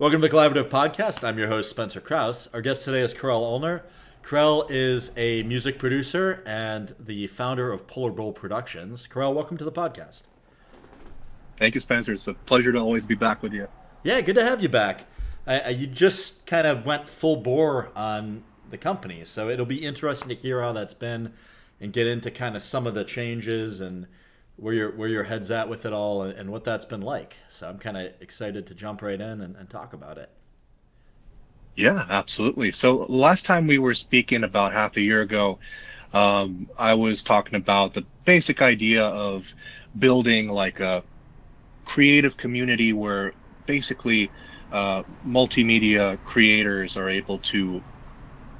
Welcome to the Collaborative Podcast. I'm your host, Spencer Krause. Our guest today is Karel Ullner. Karel is a music producer and the founder of Polarbull Productions. Karel, welcome to the podcast. Thank you, Spencer. It's a pleasure to always be back with you. Yeah, good to have you back. you just kind of went full bore on the company, so it'll be interesting to hear how that's been and get into kind of some of the changes and where your where your head's at with it all and, and what that's been like. So I'm kind of excited to jump right in and, and talk about it. Yeah, absolutely. So last time we were speaking about half a year ago, um, I was talking about the basic idea of building like a creative community where basically uh, multimedia creators are able to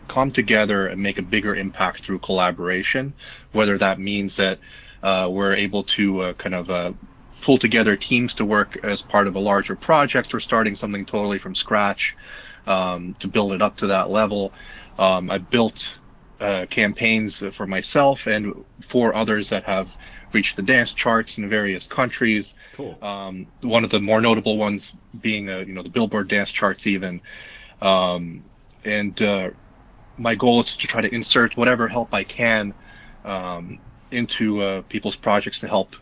come together and make a bigger impact through collaboration, whether that means that uh, we're able to uh, kind of uh, pull together teams to work as part of a larger project or starting something totally from scratch um, to build it up to that level. Um, I built uh, campaigns for myself and for others that have reached the dance charts in various countries. Cool. Um, one of the more notable ones being, uh, you know, the Billboard dance charts, even. Um, and uh, my goal is to try to insert whatever help I can um, into uh, people's projects to help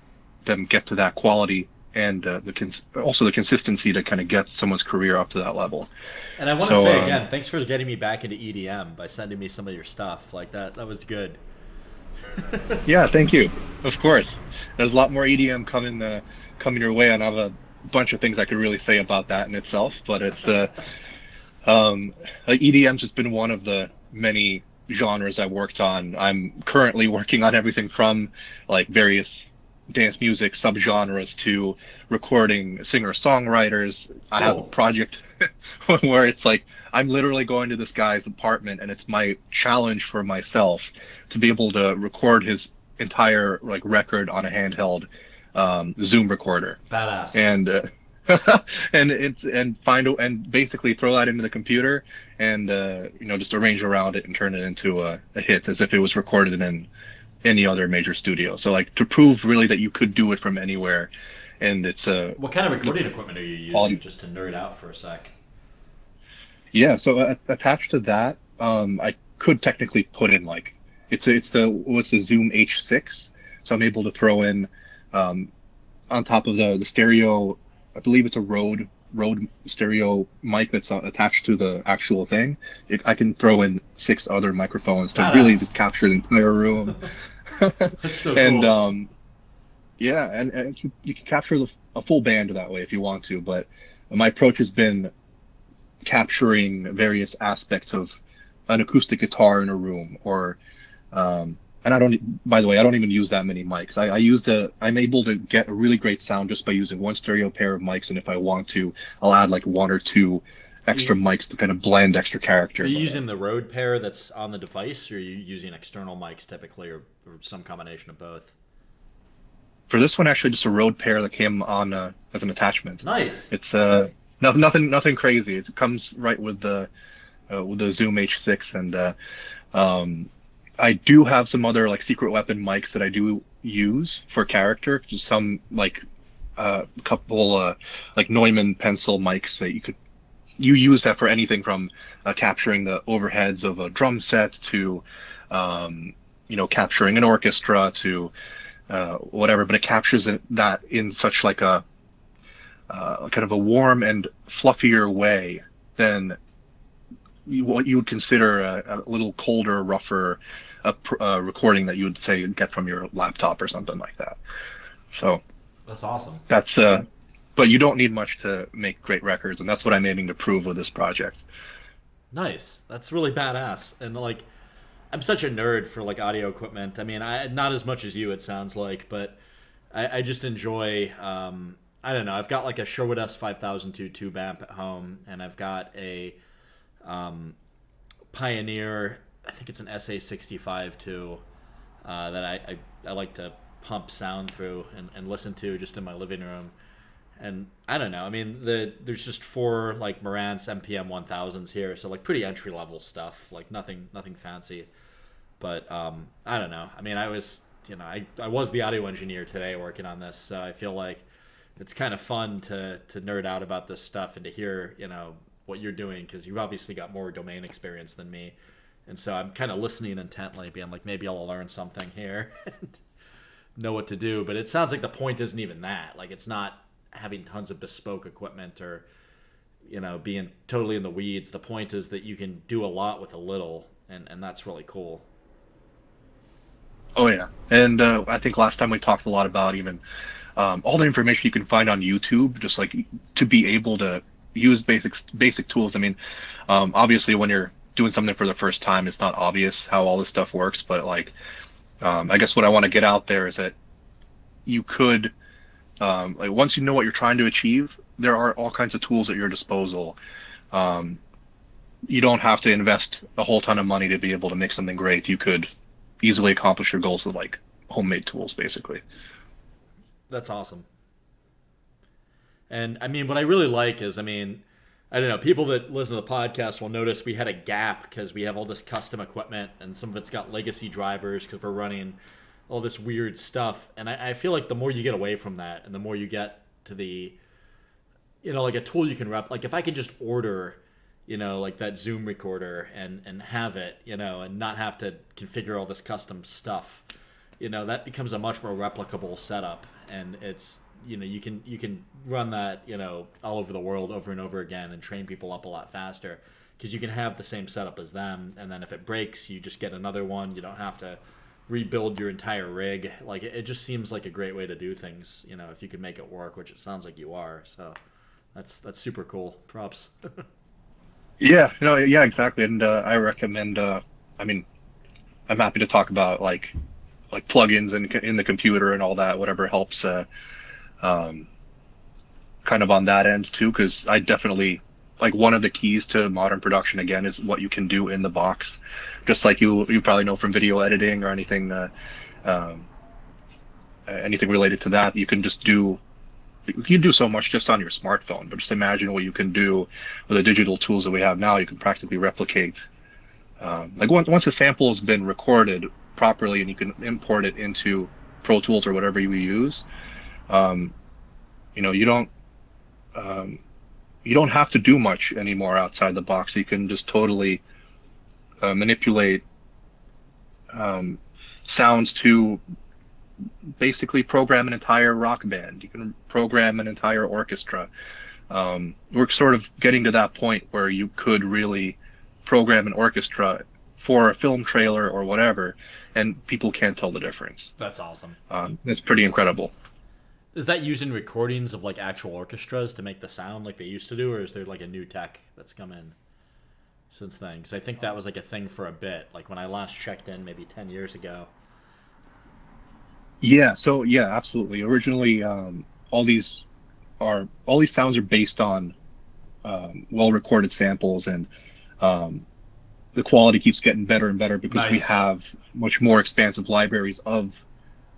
them get to that quality and uh, the cons- also the consistency to kind of get someone's career up to that level. And I want to so, say um, again, thanks for getting me back into EDM by sending me some of your stuff. Like that, that was good. yeah, thank you. Of course, there's a lot more EDM coming uh, coming your way, and I have a bunch of things I could really say about that in itself. But it's uh, um, EDM's just been one of the many genres I worked on. I'm currently working on everything from like various dance music subgenres to recording singer songwriters. Cool. I have a project where it's like I'm literally going to this guy's apartment and it's my challenge for myself to be able to record his entire like record on a handheld um, Zoom recorder. Badass. And uh, and it's and find and basically throw that into the computer and uh, you know just arrange around it and turn it into a, a hit as if it was recorded in any other major studio. So like to prove really that you could do it from anywhere, and it's a. Uh, what kind of recording equipment are you using? Just to nerd out for a sec. Yeah, so uh, attached to that, um, I could technically put in like it's a, it's the what's the Zoom H6, so I'm able to throw in um, on top of the the stereo. I believe it's a Rode Rode stereo mic that's uh, attached to the actual thing, it, I can throw in six other microphones to Badass. really just capture the entire room. that's so and cool. um, yeah, and, and you, you can capture the, a full band that way if you want to. But my approach has been capturing various aspects of an acoustic guitar in a room or um, and I don't. By the way, I don't even use that many mics. I, I use the. I'm able to get a really great sound just by using one stereo pair of mics, and if I want to, I'll add like one or two extra you, mics to kind of blend extra character. Are you using the Rode pair that's on the device, or are you using external mics typically, or, or some combination of both? For this one, actually, just a Rode pair that came on uh, as an attachment. Nice. It's uh, nothing, nothing, nothing crazy. It comes right with the uh, with the Zoom H6, and uh, um, I do have some other like secret weapon mics that I do use for character. Some like a uh, couple uh, like Neumann pencil mics that you could you use that for anything from uh, capturing the overheads of a drum set to um, you know capturing an orchestra to uh, whatever. But it captures it, that in such like a uh, kind of a warm and fluffier way than what you would consider a, a little colder, rougher a, a recording that you would say get from your laptop or something like that. So that's awesome. That's uh, but you don't need much to make great records, and that's what I'm aiming to prove with this project. Nice. That's really badass. And like, I'm such a nerd for like audio equipment. I mean, I not as much as you, it sounds like, but I, I just enjoy. Um, I don't know. I've got like a Sherwood S5002 tube amp at home, and I've got a um, Pioneer I think it's an SA65 too uh, that I, I, I, like to pump sound through and, and listen to just in my living room. And I don't know. I mean, the there's just four like Marantz MPM 1000s here, so like pretty entry level stuff, like nothing nothing fancy. But um, I don't know. I mean, I was you know I, I was the audio engineer today working on this, so I feel like it's kind of fun to to nerd out about this stuff and to hear you know what you're doing because you've obviously got more domain experience than me, and so I'm kind of listening intently, being like maybe I'll learn something here, and know what to do. But it sounds like the point isn't even that. Like it's not having tons of bespoke equipment or you know being totally in the weeds. The point is that you can do a lot with a little, and and that's really cool. Oh yeah, and uh, I think last time we talked a lot about even um, all the information you can find on YouTube, just like to be able to use basic basic tools. I mean, um, obviously when you're doing something for the first time, it's not obvious how all this stuff works. But like, um, I guess what I want to get out there is that you could, um, like, once you know what you're trying to achieve, there are all kinds of tools at your disposal. Um, you don't have to invest a whole ton of money to be able to make something great. You could easily accomplish your goals with like homemade tools, basically. That's awesome. And I mean, what I really like is, I mean, I don't know, people that listen to the podcast will notice we had a gap because we have all this custom equipment and some of it's got legacy drivers because we're running all this weird stuff. And I, I, feel like the more you get away from that and the more you get to the, you know, like a tool you can rep, like if I could just order, you know, like that Zoom recorder and, and have it, you know, and not have to configure all this custom stuff, you know, that becomes a much more replicable setup. And it's, you know you can you can run that you know all over the world over and over again and train people up a lot faster because you can have the same setup as them. And then if it breaks you just get another one. You don't have to rebuild your entire rig. Like it, it just seems like a great way to do things you know if you can make it work which it sounds like you are. So that's that's super cool. Props. Yeah no yeah exactly. And uh, i recommend uh, i mean i'm happy to talk about like like plugins in, in the computer and all that whatever helps uh, um, kind of on that end too, because I definitely like one of the keys to modern production again is what you can do in the box, just like you you probably know from video editing or anything, uh, um, anything related to that. You can just do you can do so much just on your smartphone, but just imagine what you can do with the digital tools that we have now. You can practically replicate. Um, like once once a sample has been recorded properly and you can import it into Pro Tools or whatever you use, um, you know, you don't um, you don't have to do much anymore outside the box. You can just totally uh, manipulate um, sounds to basically program an entire rock band. You can program an entire orchestra. Um, we're sort of getting to that point where you could really program an orchestra for a film trailer or whatever, and people can't tell the difference. That's awesome. Um, it's pretty incredible. Is that using recordings of like actual orchestras to make the sound like they used to do, or is there like a new tech that's come in since then? Because I think that was like a thing for a bit. Like when I last checked in, maybe ten years ago. Yeah. So yeah, absolutely. Originally, um, all these are all these sounds are based on um, well-recorded samples, and um, the quality keeps getting better and better because nice. we have much more expansive libraries of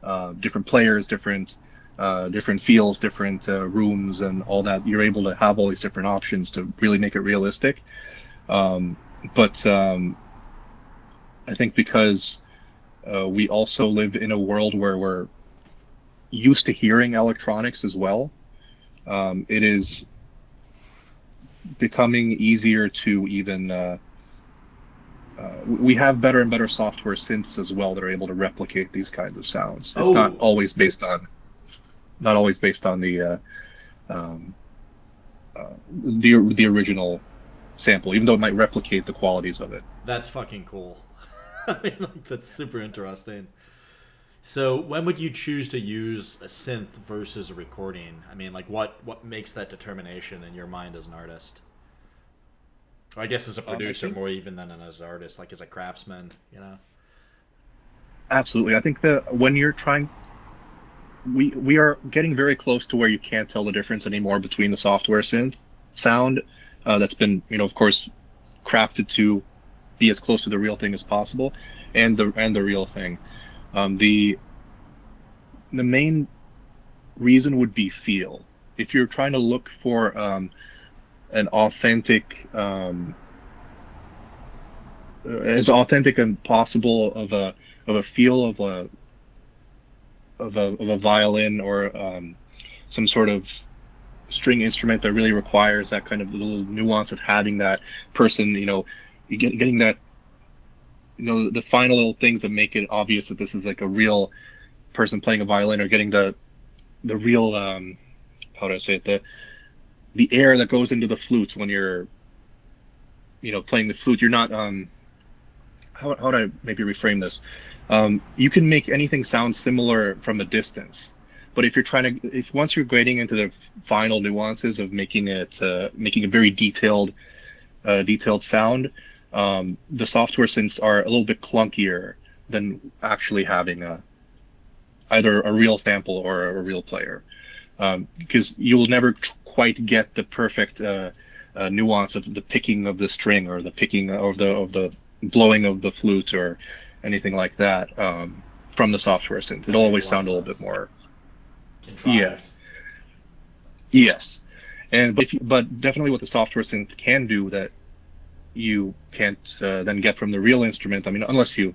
uh, different players, different uh, different feels, different uh, rooms, and all that. You're able to have all these different options to really make it realistic. Um, but um, I think because uh, we also live in a world where we're used to hearing electronics as well, um, it is becoming easier to even. Uh, uh, we have better and better software synths as well that are able to replicate these kinds of sounds. It's oh. not always based on not always based on the uh, um, uh, the the original sample, even though it might replicate the qualities of it. That's fucking cool. I mean, like, that's super interesting. So, when would you choose to use a synth versus a recording? I mean, like, what what makes that determination in your mind as an artist? Or I guess as a um, producer, um, think... more even than as an artist, like as a craftsman, you know. Absolutely, I think that when you're trying we we are getting very close to where you can't tell the difference anymore between the software synth sound uh, that's been you know of course crafted to be as close to the real thing as possible and the and the real thing. Um, the the main reason would be feel. If you're trying to look for um, an authentic um, as authentic and possible of a of a feel of a of a, of a violin or um, some sort of string instrument that really requires that kind of little nuance of having that person, you know, get, getting that, you know, the final little things that make it obvious that this is like a real person playing a violin or getting the, the real, um, how do I say it, the, the air that goes into the flute when you're, you know, playing the flute. You're not, um, how, how do I maybe reframe this? Um, you can make anything sound similar from a distance but if you're trying to, if once you're grading into the final nuances of making it, uh, making a very detailed, uh, detailed sound, um, the software synths are a little bit clunkier than actually having a either a real sample or a real player, um, because you'll never quite get the perfect uh, uh, nuance of the picking of the string or the picking of the of the blowing of the flute or anything like that um, from the software synth. It'll always sound a little bit more contrived. Yeah. Yes, and but, you, but definitely what the software synth can do that you can't uh, then get from the real instrument. I mean, unless you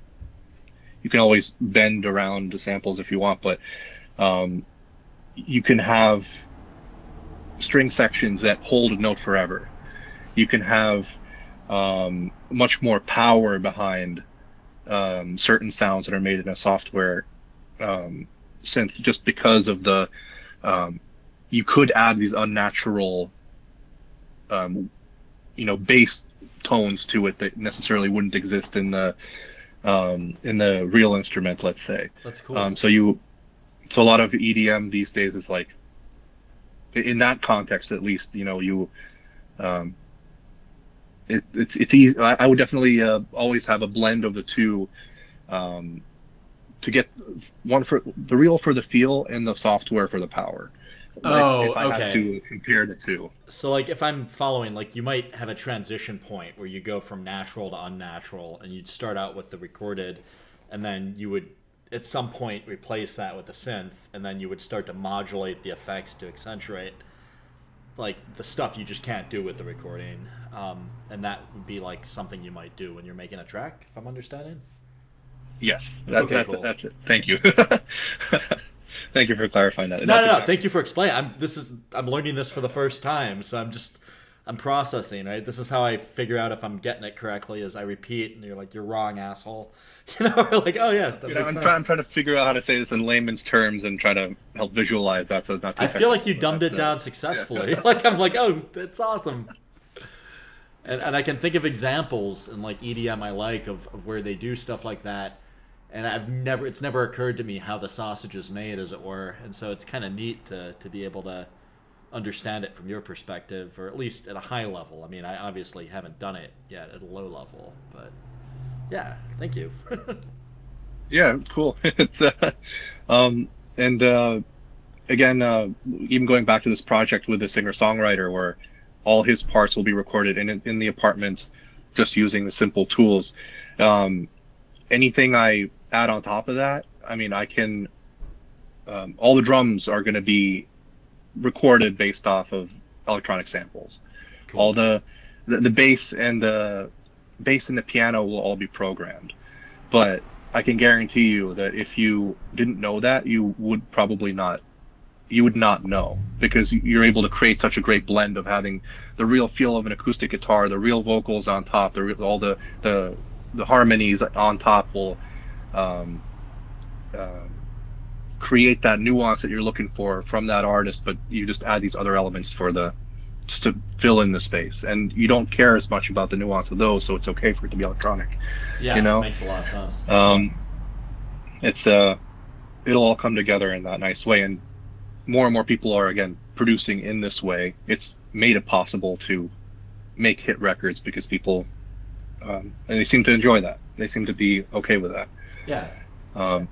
you can always bend around the samples if you want, but um, you can have string sections that hold a note forever. You can have um, much more power behind um, certain sounds that are made in a software um, synth just because of the um, you could add these unnatural um, you know bass tones to it that necessarily wouldn't exist in the um, in the real instrument let's say. That's cool. Um, so you so a lot of edm these days is like in that context at least you know you um, it, it's it's easy i, I would definitely uh, always have a blend of the two um, to get one for the real for the feel and the software for the power. oh, if I okay. had to compare the two. So, like, if I'm following, like, you might have a transition point where you go from natural to unnatural, and you'd start out with the recorded, and then you would, at some point, replace that with a synth, and then you would start to modulate the effects to accentuate, like, the stuff you just can't do with the recording. Um, and that would be, like, something you might do when you're making a track, if I'm understanding. Yes, that, okay, that, cool. that's it. Thank you. Thank you for clarifying that. No, no, no. Thank you for explaining. I'm this is I'm learning this for the first time, so I'm just I'm processing. Right, this is how I figure out if I'm getting it correctly. Is I repeat, and you're like, "You're wrong, asshole." You know, like, oh yeah. You know, I'm, try, I'm, trying to figure out how to say this in layman's terms and try to help visualize that. So not. I feel like you dumbed it uh, down successfully. Yeah. like I'm like, oh, that's awesome. And, and I can think of examples in like EDM I like of, of where they do stuff like that and I've never it's never occurred to me how the sausage is made, as it were, and so it's kind of neat to to be able to understand it from your perspective, or at least at a high level. I mean, I obviously haven't done it yet at a low level, but yeah, thank you. yeah, cool. it's uh, um, and uh, again, uh, even going back to this project with the singer songwriter, where all his parts will be recorded in in the apartment, just using the simple tools. Um, anything I add on top of that, I mean, I can. Um, all the drums are going to be recorded based off of electronic samples. Cool. All the, the the bass and the bass and the piano will all be programmed. But I can guarantee you that if you didn't know that, you would probably not you would not know because you're able to create such a great blend of having the real feel of an acoustic guitar, the real vocals on top, the all the the the harmonies on top will um, uh, create that nuance that you're looking for from that artist, but you just add these other elements for the just to fill in the space, and you don't care as much about the nuance of those, so it's okay for it to be electronic. Yeah, you know, makes a lot of sense. Um, it's uh, it'll all come together in that nice way, and more and more people are again producing in this way. It's made it possible to make hit records because people um, and they seem to enjoy that. They seem to be okay with that. Yeah. Um,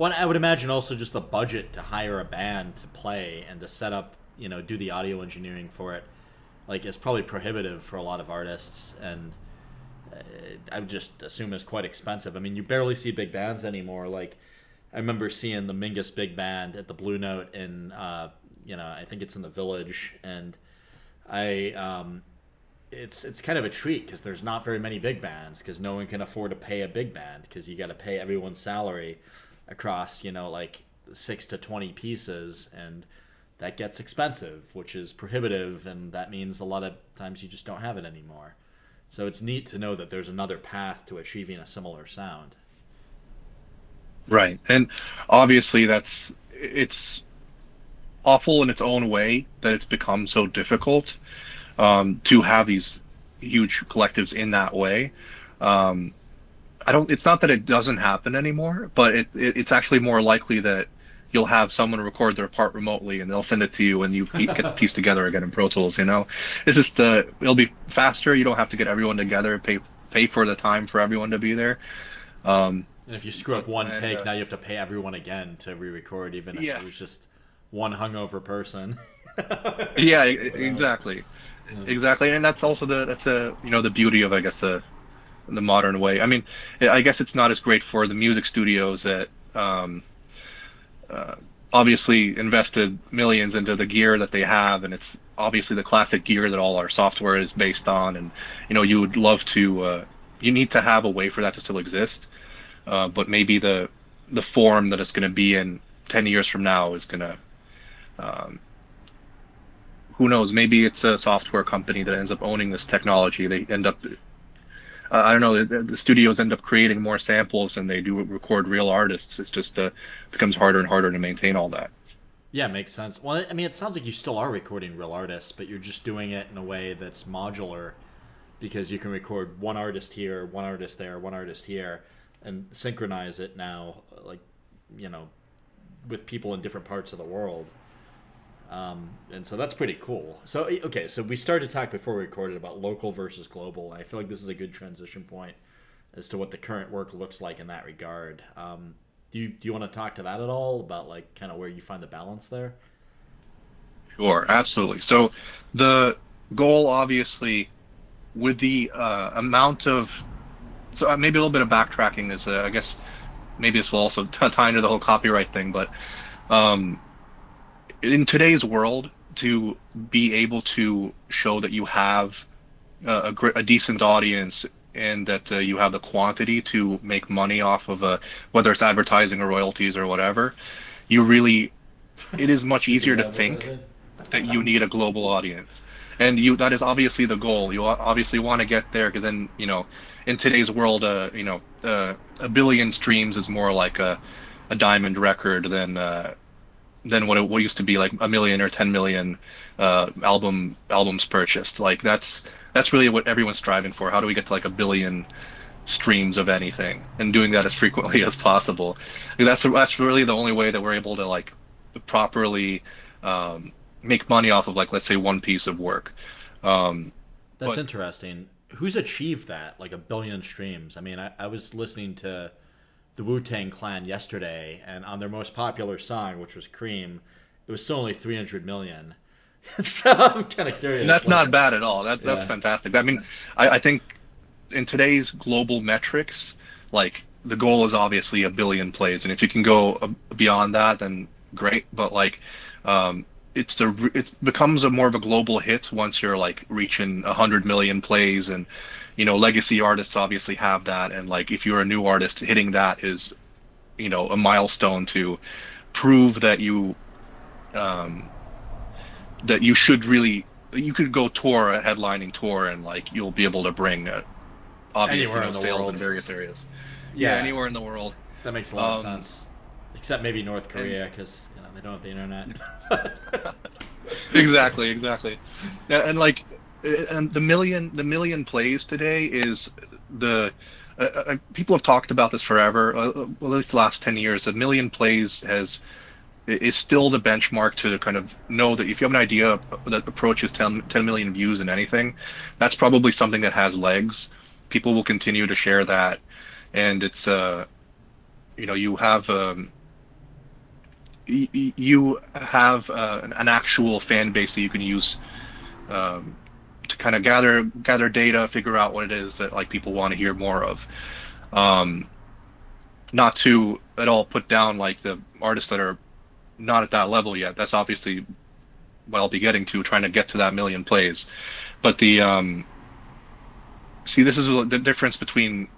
well, I would imagine also just the budget to hire a band to play and to set up, you know, do the audio engineering for it, like, is probably prohibitive for a lot of artists, and uh, I would just assume it's quite expensive. I mean, you barely see big bands anymore. Like, I remember seeing the Mingus Big Band at the Blue Note in, uh, you know, I think it's in the Village, and I um, it's it's kind of a treat because there's not very many big bands because no one can afford to pay a big band because you got to pay everyone's salary across you know like six to twenty pieces and that gets expensive, which is prohibitive, and that means a lot of times you just don't have it anymore. So it's neat to know that there's another path to achieving a similar sound. Right. And obviously that's it's awful in its own way that it's become so difficult um, to have these huge collectives in that way. Um, I don't. It's not that it doesn't happen anymore, but it, it, it's actually more likely that you'll have someone record their part remotely and they'll send it to you and you get to piece together again in Pro Tools. You know, it's just uh, it'll be faster. You don't have to get everyone together, pay pay for the time for everyone to be there. Um, and if you screw up one and, take, uh, now you have to pay everyone again to re-record, even if yeah. it was just one hungover person. yeah, exactly, yeah. exactly, and that's also the that's the you know the beauty of I guess the the modern way. I mean, I guess it's not as great for the music studios that um, uh, obviously invested millions into the gear that they have, and it's obviously the classic gear that all our software is based on. And you know, you would love to, uh, you need to have a way for that to still exist, uh, but maybe the the form that it's going to be in 10 years from now is going to um, who knows maybe it's a software company that ends up owning this technology they end up uh, I don't know. The, the, studios end up creating more samples and they do record real artists. It just uh, becomes harder and harder to maintain all that. Yeah, makes sense. Well, I mean, it sounds like you still are recording real artists, but you're just doing it in a way that's modular because you can record one artist here, one artist there, one artist here, and synchronize it now, like, you know, with people in different parts of the world. Um, and so that's pretty cool. So okay, so we started to talk before we recorded about local versus global. I feel like this is a good transition point as to what the current work looks like in that regard. Um, do you do you want to talk to that at all about like kind of where you find the balance there? Sure, absolutely. So the goal, obviously, with the uh, amount of so uh, maybe a little bit of backtracking is, uh, I guess, maybe this will also tie into the whole copyright thing, but um, in today's world to be able to show that you have a, a decent audience and that uh, you have the quantity to make money off of a, uh, whether it's advertising or royalties or whatever you really it is much easier to think that you need a global audience. And you that is obviously the goal. You obviously want to get there because then you know in today's world uh, you know uh, a billion streams is more like a, a diamond record than uh, than what it what used to be like a million or 10 million uh, album albums purchased. Like that's that's really what everyone's striving for. How do we get to like a billion streams of anything and doing that as frequently as possible? that's that's really the only way that we're able to like properly um, make money off of like let's say one piece of work. Um, that's but, interesting. Who's achieved that like a billion streams? I mean, I, I was listening to the Wu Tang Clan yesterday, and on their most popular song, which was Cream, it was still only 300 million. so I'm kind of curious. And that's like, not bad at all. That's yeah. that's fantastic. I mean, I, I think in today's global metrics, like the goal is obviously a billion plays, and if you can go beyond that, then great. But like, um, it's the it becomes a more of a global hit once you're like reaching a hundred million plays and you know legacy artists obviously have that and like if you're a new artist hitting that is you know a milestone to prove that you um that you should really you could go tour a headlining tour and like you'll be able to bring uh, obviously you know, sales world. in various areas yeah. yeah. anywhere in the world that makes a lot um, of sense except maybe north korea because you know they don't have the internet exactly exactly and, and like and the million the million plays today is the uh, uh, people have talked about this forever uh, well, at least the last 10 years a million plays has is still the benchmark to kind of know that if you have an idea that approaches 10, 10 million views in anything that's probably something that has legs. People will continue to share that. And it's uh you know you have um you have uh, an actual fan base that you can use um, to kind of gather gather data, figure out what it is that like people want to hear more of. Um, not to at all put down like the artists that are not at that level yet. That's obviously what I'll be getting to, trying to get to that million plays. But the um, see, this is the difference between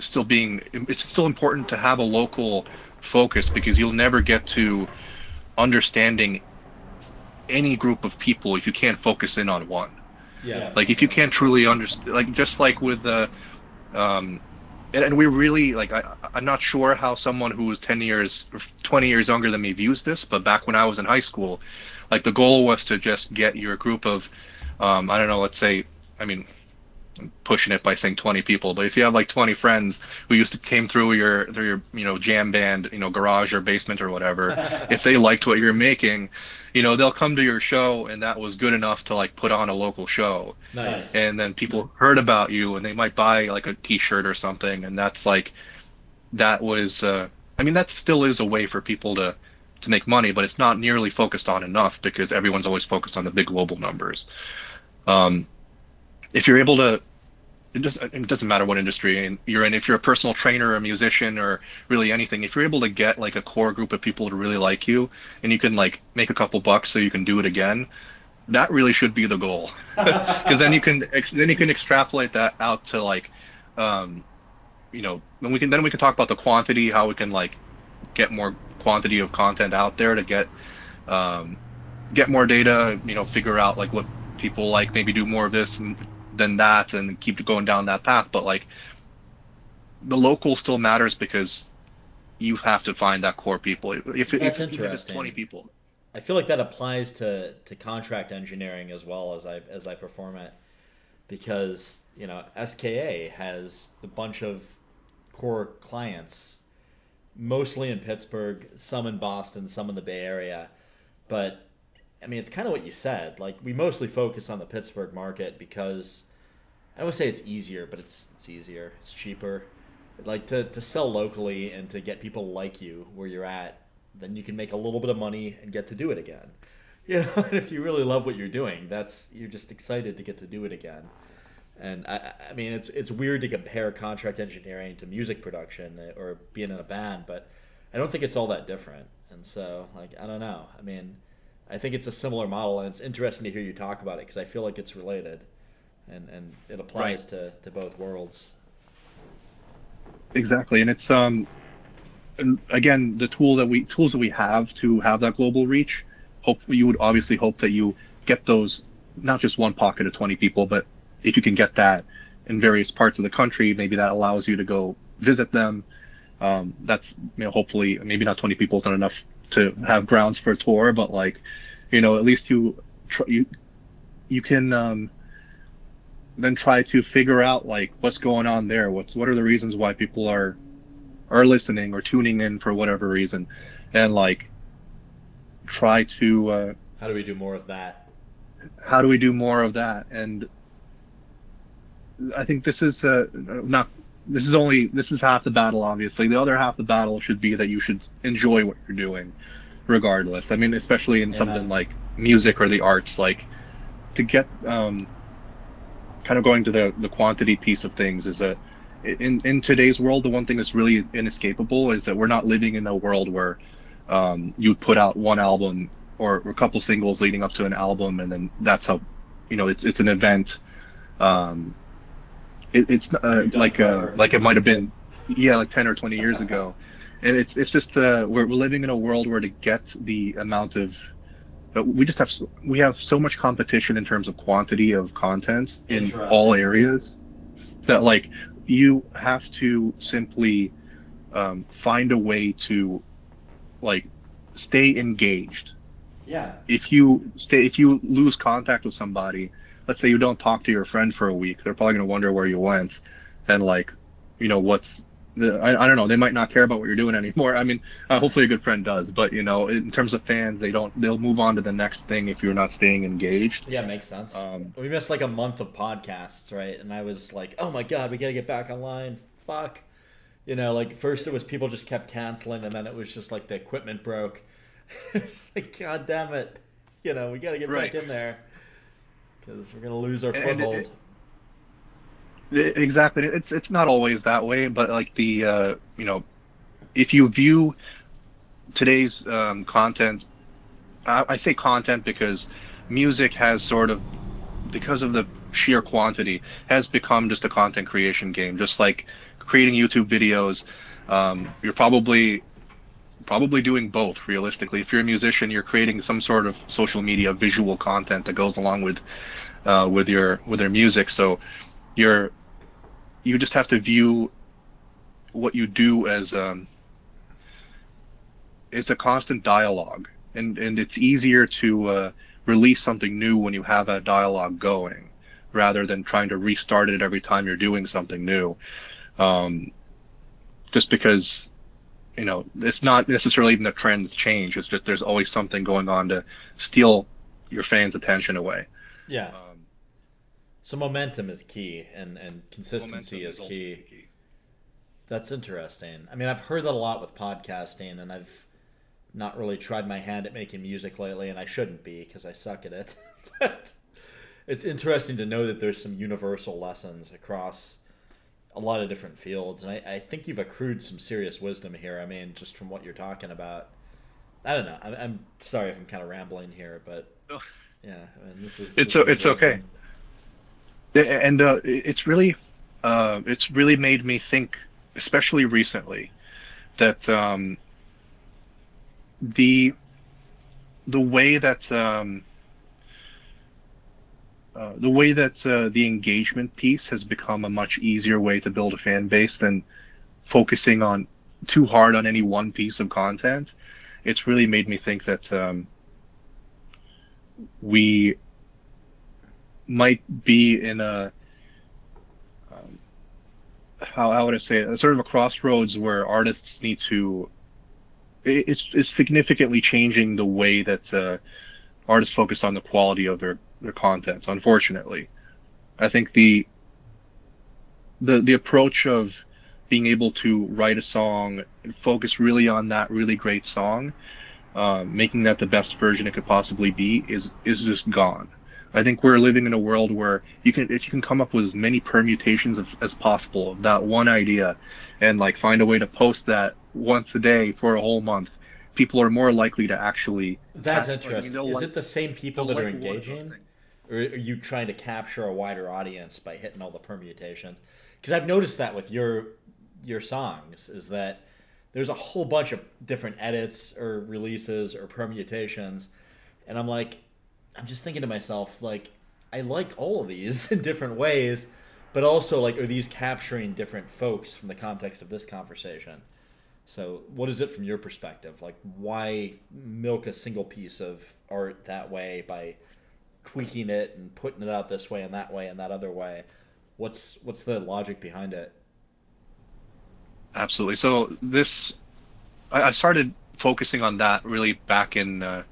still being. It's still important to have a local focus because you'll never get to understanding any group of people if you can't focus in on one. Yeah. Like if you can't truly understand, like just like with the, um, and, and we really like I I'm not sure how someone who was 10 years, 20 years younger than me views this, but back when I was in high school, like the goal was to just get your group of, um, I don't know, let's say, I mean, I'm pushing it by saying 20 people, but if you have like 20 friends who used to came through your through your you know jam band, you know garage or basement or whatever, if they liked what you're making, you know they'll come to your show and that was good enough to like put on a local show. Nice. And then people heard about you and they might buy like a T-shirt or something, and that's like that was. Uh, I mean that still is a way for people to to make money, but it's not nearly focused on enough because everyone's always focused on the big global numbers. Um, if you're able to it just it doesn't matter what industry you're in. If you're a personal trainer or a musician or really anything if you're able to get like a core group of people to really like you and you can like make a couple bucks so you can do it again that really should be the goal. Because then you can then you can extrapolate that out to like um you know then we can then we can talk about the quantity how we can like get more quantity of content out there to get um get more data you know figure out like what people like maybe do more of this and than that and keep going down that path but like the local still matters because you have to find that core people if, That's if, if it's interesting. 20 people I feel like that applies to, to contract engineering as well as I as I perform it, because you know SKA has a bunch of core clients, mostly in Pittsburgh, some in Boston, some in the Bay Area, but I mean it's kind of what you said. Like we mostly focus on the Pittsburgh market because I would say it's easier, but it's it's easier, it's cheaper. Like to, to sell locally and to get people like you where you're at then you can make a little bit of money and get to do it again. You know, and if you really love what you're doing, that's you're just excited to get to do it again. And I, I mean, it's it's weird to compare contract engineering to music production or being in a band, but I don't think it's all that different. And so, like, I don't know. I mean, I think it's a similar model, and it's interesting to hear you talk about it because I feel like it's related, and and it applies to to both worlds. exactly and it's um and again the tool that we tools that we have to have that global reach hope you would obviously hope that you get those not just one pocket of 20 people but if you can get that in various parts of the country maybe that allows you to go visit them um, that's you know hopefully maybe not 20 people is not enough to have grounds for a tour but like you know at least you tr- you you can um, then try to figure out like what's going on there. What's what are the reasons why people are are listening or tuning in for whatever reason? And like try to uh, How do we do more of that? how do we do more of that? And i think this is uh, not this is only this is half the battle obviously. The other half the battle should be that you should enjoy what you're doing regardless. I mean especially in something like music or the arts like to get um kind of going to the the quantity piece of things is that in in today's world the one thing that's really inescapable is that we're not living in a world where um you put out one album or a couple singles leading up to an album and then that's how you know it's it's an event. Um it, it's uh, like uh, like it might have been yeah like 10 or 20 years ago. And it's it's just uh we're, we're living in a world where to get the amount of we just have we have so much competition in terms of quantity of content in all areas that like you have to simply um, find a way to like stay engaged Yeah. if you stay if you lose contact with somebody let's say you don't talk to your friend for a week they're probably going to wonder where you went and like you know what's I, I don't know they might not care about what you're doing anymore i mean uh, hopefully a good friend does but you know in terms of fans they don't they'll move on to the next thing if you're not staying engaged Yeah, makes sense. Um, we missed like a month of podcasts, right? And I was like, "Oh my god, we got to get back online." Fuck. You know, like first it was people just kept canceling and then it was just like the equipment broke. it's like god damn it. You know, we got to get Right. back in there cuz we're going to lose our And foothold. it- I- exactly it's it's not always that way but like the uh you know if you view today's um, content I, I say content because music has sort of because of the sheer quantity has become just a content creation game just like creating youtube videos um, you're probably probably doing both realistically. If you're a musician, you're creating some sort of social media visual content that goes along with uh, with your with your music. So you're you just have to view what you do as um, is a constant dialogue, and and it's easier to uh, release something new when you have a dialogue going, rather than trying to restart it every time you're doing something new. Um, just because you know it's not necessarily even the trends change. It's just there's always something going on to steal your fans attention away. Yeah. Um, so momentum is key and and consistency is, is key. key that's interesting i mean i've heard that a lot with podcasting and i've not really tried my hand at making music lately and i shouldn't be because i suck at it but it's interesting to know that there's some universal lessons across a lot of different fields, and I, I think you've accrued some serious wisdom here. I mean, just from what you're talking about. I don't know. I'm, I'm sorry if I'm kind of rambling here, but yeah, I mean, this is. It's this it's okay. And uh, it's really, uh, it's really made me think, especially recently, that um, the the way that um, uh, the way that uh, the engagement piece has become a much easier way to build a fan base than focusing on too hard on any one piece of content. It's really made me think that um, we might be in a um, how, how would I say it? sort of a crossroads where artists need to. It's it's significantly changing the way that uh, artists focus on the quality of their their content. Unfortunately, I think the the the approach of being able to write a song and focus really on that really great song, uh, making that the best version it could possibly be, is is just gone. I think we're living in a world where you can if you can come up with as many permutations of, as possible of that one idea, and like find a way to post that once a day for a whole month, people are more likely to actually. That's interesting. Is like, it the same people that like are engaging? or are you trying to capture a wider audience by hitting all the permutations? Because I've noticed that with your your songs is that there's a whole bunch of different edits or releases or permutations, and I'm like, I'm just thinking to myself like, I like all of these in different ways, but also like, are these capturing different folks from the context of this conversation? So, what is it from your perspective? Like, why milk a single piece of art that way by tweaking it and putting it out this way and that way and that other way. What's what's the logic behind it? Absolutely. So this, I, I started focusing on that really back in uh,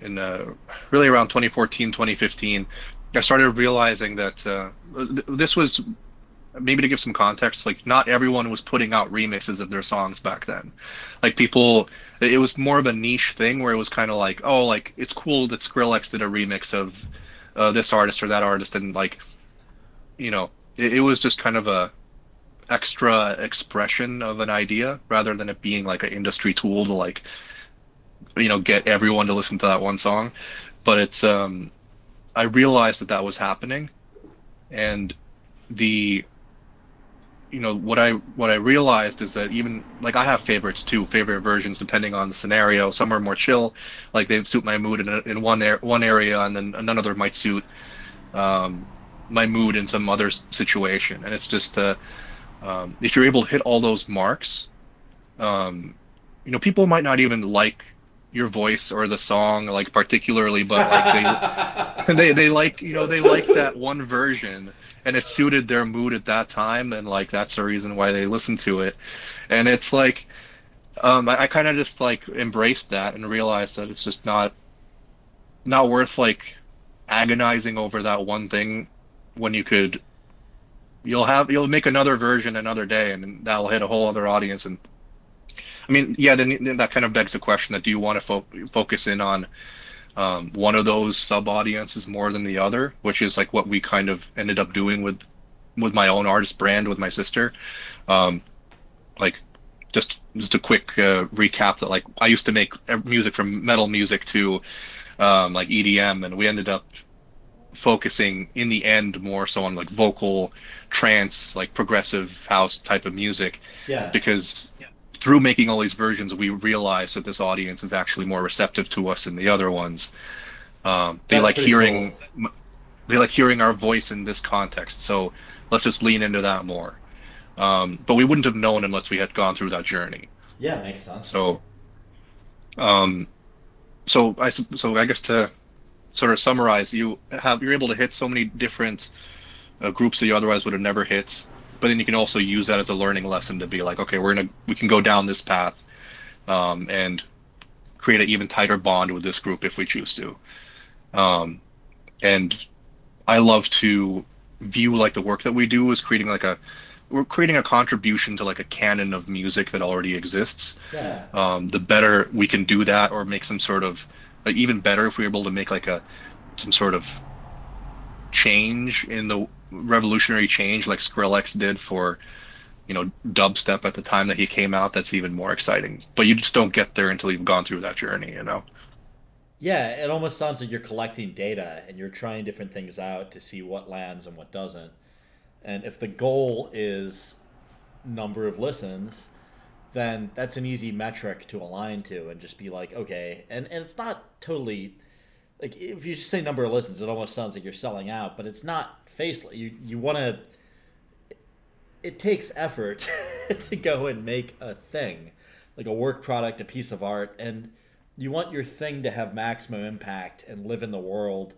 in uh, really around 2014, 2015. I started realizing that uh, th- this was maybe to give some context, like not everyone was putting out remixes of their songs back then. Like people, it was more of a niche thing where it was kind of like, oh, like it's cool that Skrillex did a remix of uh, this artist or that artist, and like, you know, it, it was just kind of a extra expression of an idea rather than it being like an industry tool to like, you know, get everyone to listen to that one song. But it's, um, I realized that that was happening, and the you know what I what I realized is that even like I have favorites too, favorite versions depending on the scenario. Some are more chill, like they suit my mood in, a, in one ar- one area, and then another might suit um, my mood in some other situation. And it's just uh, um, if you're able to hit all those marks, um, you know, people might not even like your voice or the song like particularly, but like they they they like you know they like that one version and it suited their mood at that time and like that's the reason why they listen to it. And it's like um, I, I kind of just like embraced that and realized that it's just not not worth like agonizing over that one thing when you could you'll have you'll make another version another day and that'll hit a whole other audience and I mean yeah then, then that kind of begs the question that do you want to fo- focus in on um, one of those sub audiences more than the other, which is like what we kind of ended up doing with with my own artist brand with my sister. Um, like just just a quick uh, recap that like I used to make music from metal music to um, like EDM, and we ended up focusing in the end more so on like vocal trance like progressive house type of music yeah because through making all these versions, we realize that this audience is actually more receptive to us than the other ones. Um, they That's like hearing, they like hearing our voice in this context. So let's just lean into that more. Um, but we wouldn't have known unless we had gone through that journey. Yeah, makes sense. So, um, so I so I guess to sort of summarize, you have you're able to hit so many different uh, groups that you otherwise would have never hit, but then you can also use that as a learning lesson to be like, okay, we're gonna we can go down this path, um, and create an even tighter bond with this group if we choose to. Um, and I love to view like the work that we do as creating like a we're creating a contribution to like a canon of music that already exists yeah. um, the better we can do that or make some sort of like, even better if we're able to make like a some sort of change in the revolutionary change like Skrillex did for you know dubstep at the time that he came out that's even more exciting but you just don't get there until you've gone through that journey you know Yeah, it almost sounds like you're collecting data and you're trying different things out to see what lands and what doesn't. And if the goal is number of listens, then that's an easy metric to align to and just be like, okay. And and it's not totally like if you just say number of listens, it almost sounds like you're selling out, but it's not faceless. You you want to it takes effort to go and make a thing, like a work product, a piece of art, and you want your thing to have maximum impact and live in the world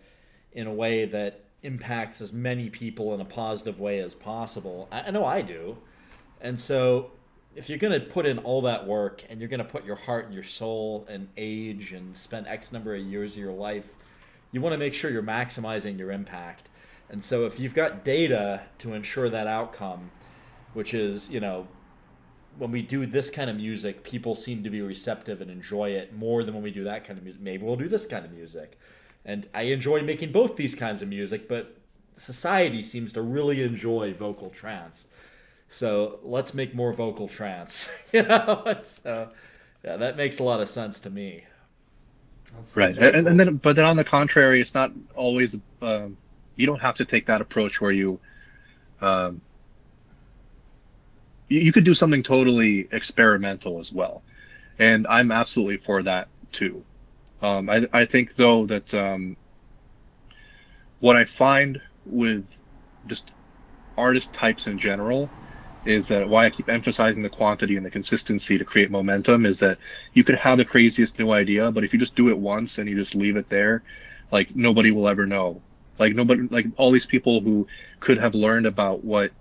in a way that impacts as many people in a positive way as possible. I, I know I do. And so if you're going to put in all that work and you're going to put your heart and your soul and age and spend X number of years of your life, you want to make sure you're maximizing your impact. And so if you've got data to ensure that outcome, which is, you know, when we do this kind of music, people seem to be receptive and enjoy it more than when we do that kind of music. Maybe we'll do this kind of music. And I enjoy making both these kinds of music, but society seems to really enjoy vocal trance. So let's make more vocal trance. you know, so yeah, that makes a lot of sense to me. That's- right that's very and, cool. and then but then on the contrary it's not always um, you don't have to take that approach where you um, you, you could do something totally experimental as well and i'm absolutely for that too um, I, I think though that um, what i find with just artist types in general is that why I keep emphasizing the quantity and the consistency to create momentum is that you could have the craziest new idea, but if you just do it once and you just leave it there, like nobody will ever know. Like nobody, like all these people who could have learned about what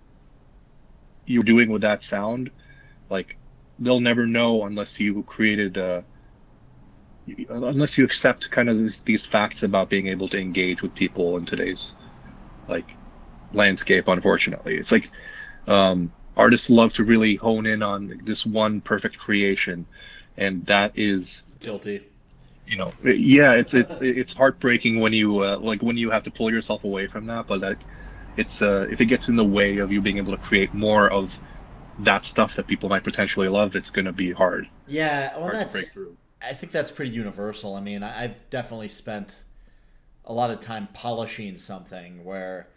you're doing with that sound, like they'll never know unless you created, uh, unless you accept kind of these, these facts about being able to engage with people in today's like landscape. Unfortunately, it's like um, artists love to really hone in on this one perfect creation, and that is guilty. You know yeah it's it's it's heartbreaking when you uh, like when you have to pull yourself away from that but that it's uh if it gets in the way of you being able to create more of that stuff that people might potentially love it's going to be hard Yeah, well, hard that's. I think that's pretty universal. I mean, I've definitely spent a lot of time polishing something where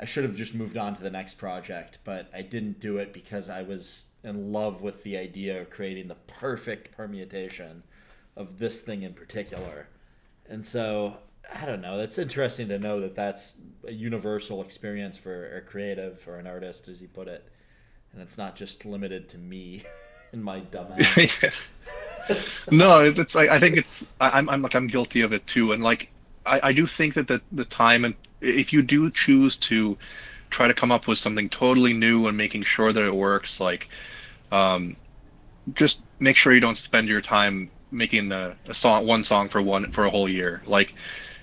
I should have just moved on to the next project, but I didn't do it because I was in love with the idea of creating the perfect permutation of this thing in particular. And so, I don't know. That's interesting to know that that's a universal experience for a creative or an artist, as you put it. And it's not just limited to me and my dumbass. no it's, like i think it's I, i'm i'm like i'm guilty of it too and like i i do think that the the time and if you do choose to try to come up with something totally new and making sure that it works like um just make sure you don't spend your time making a, a song one song for one for a whole year. Like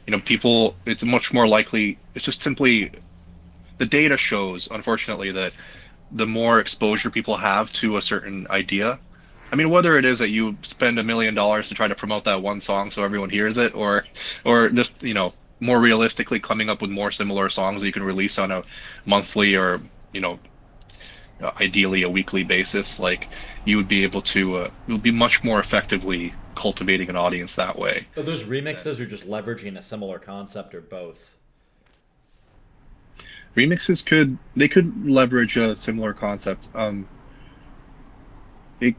you know people it's much more likely it's just simply the data shows unfortunately that the more exposure people have to a certain idea I mean, whether it is that you spend a million dollars to try to promote that one song so everyone hears it, or, or just you know, more realistically coming up with more similar songs that you can release on a monthly or you know, ideally a weekly basis, like you would be able to, uh, you would be much more effectively cultivating an audience that way. Are those remixes or just leveraging a similar concept or both? Remixes could they could leverage a similar concept. Um, it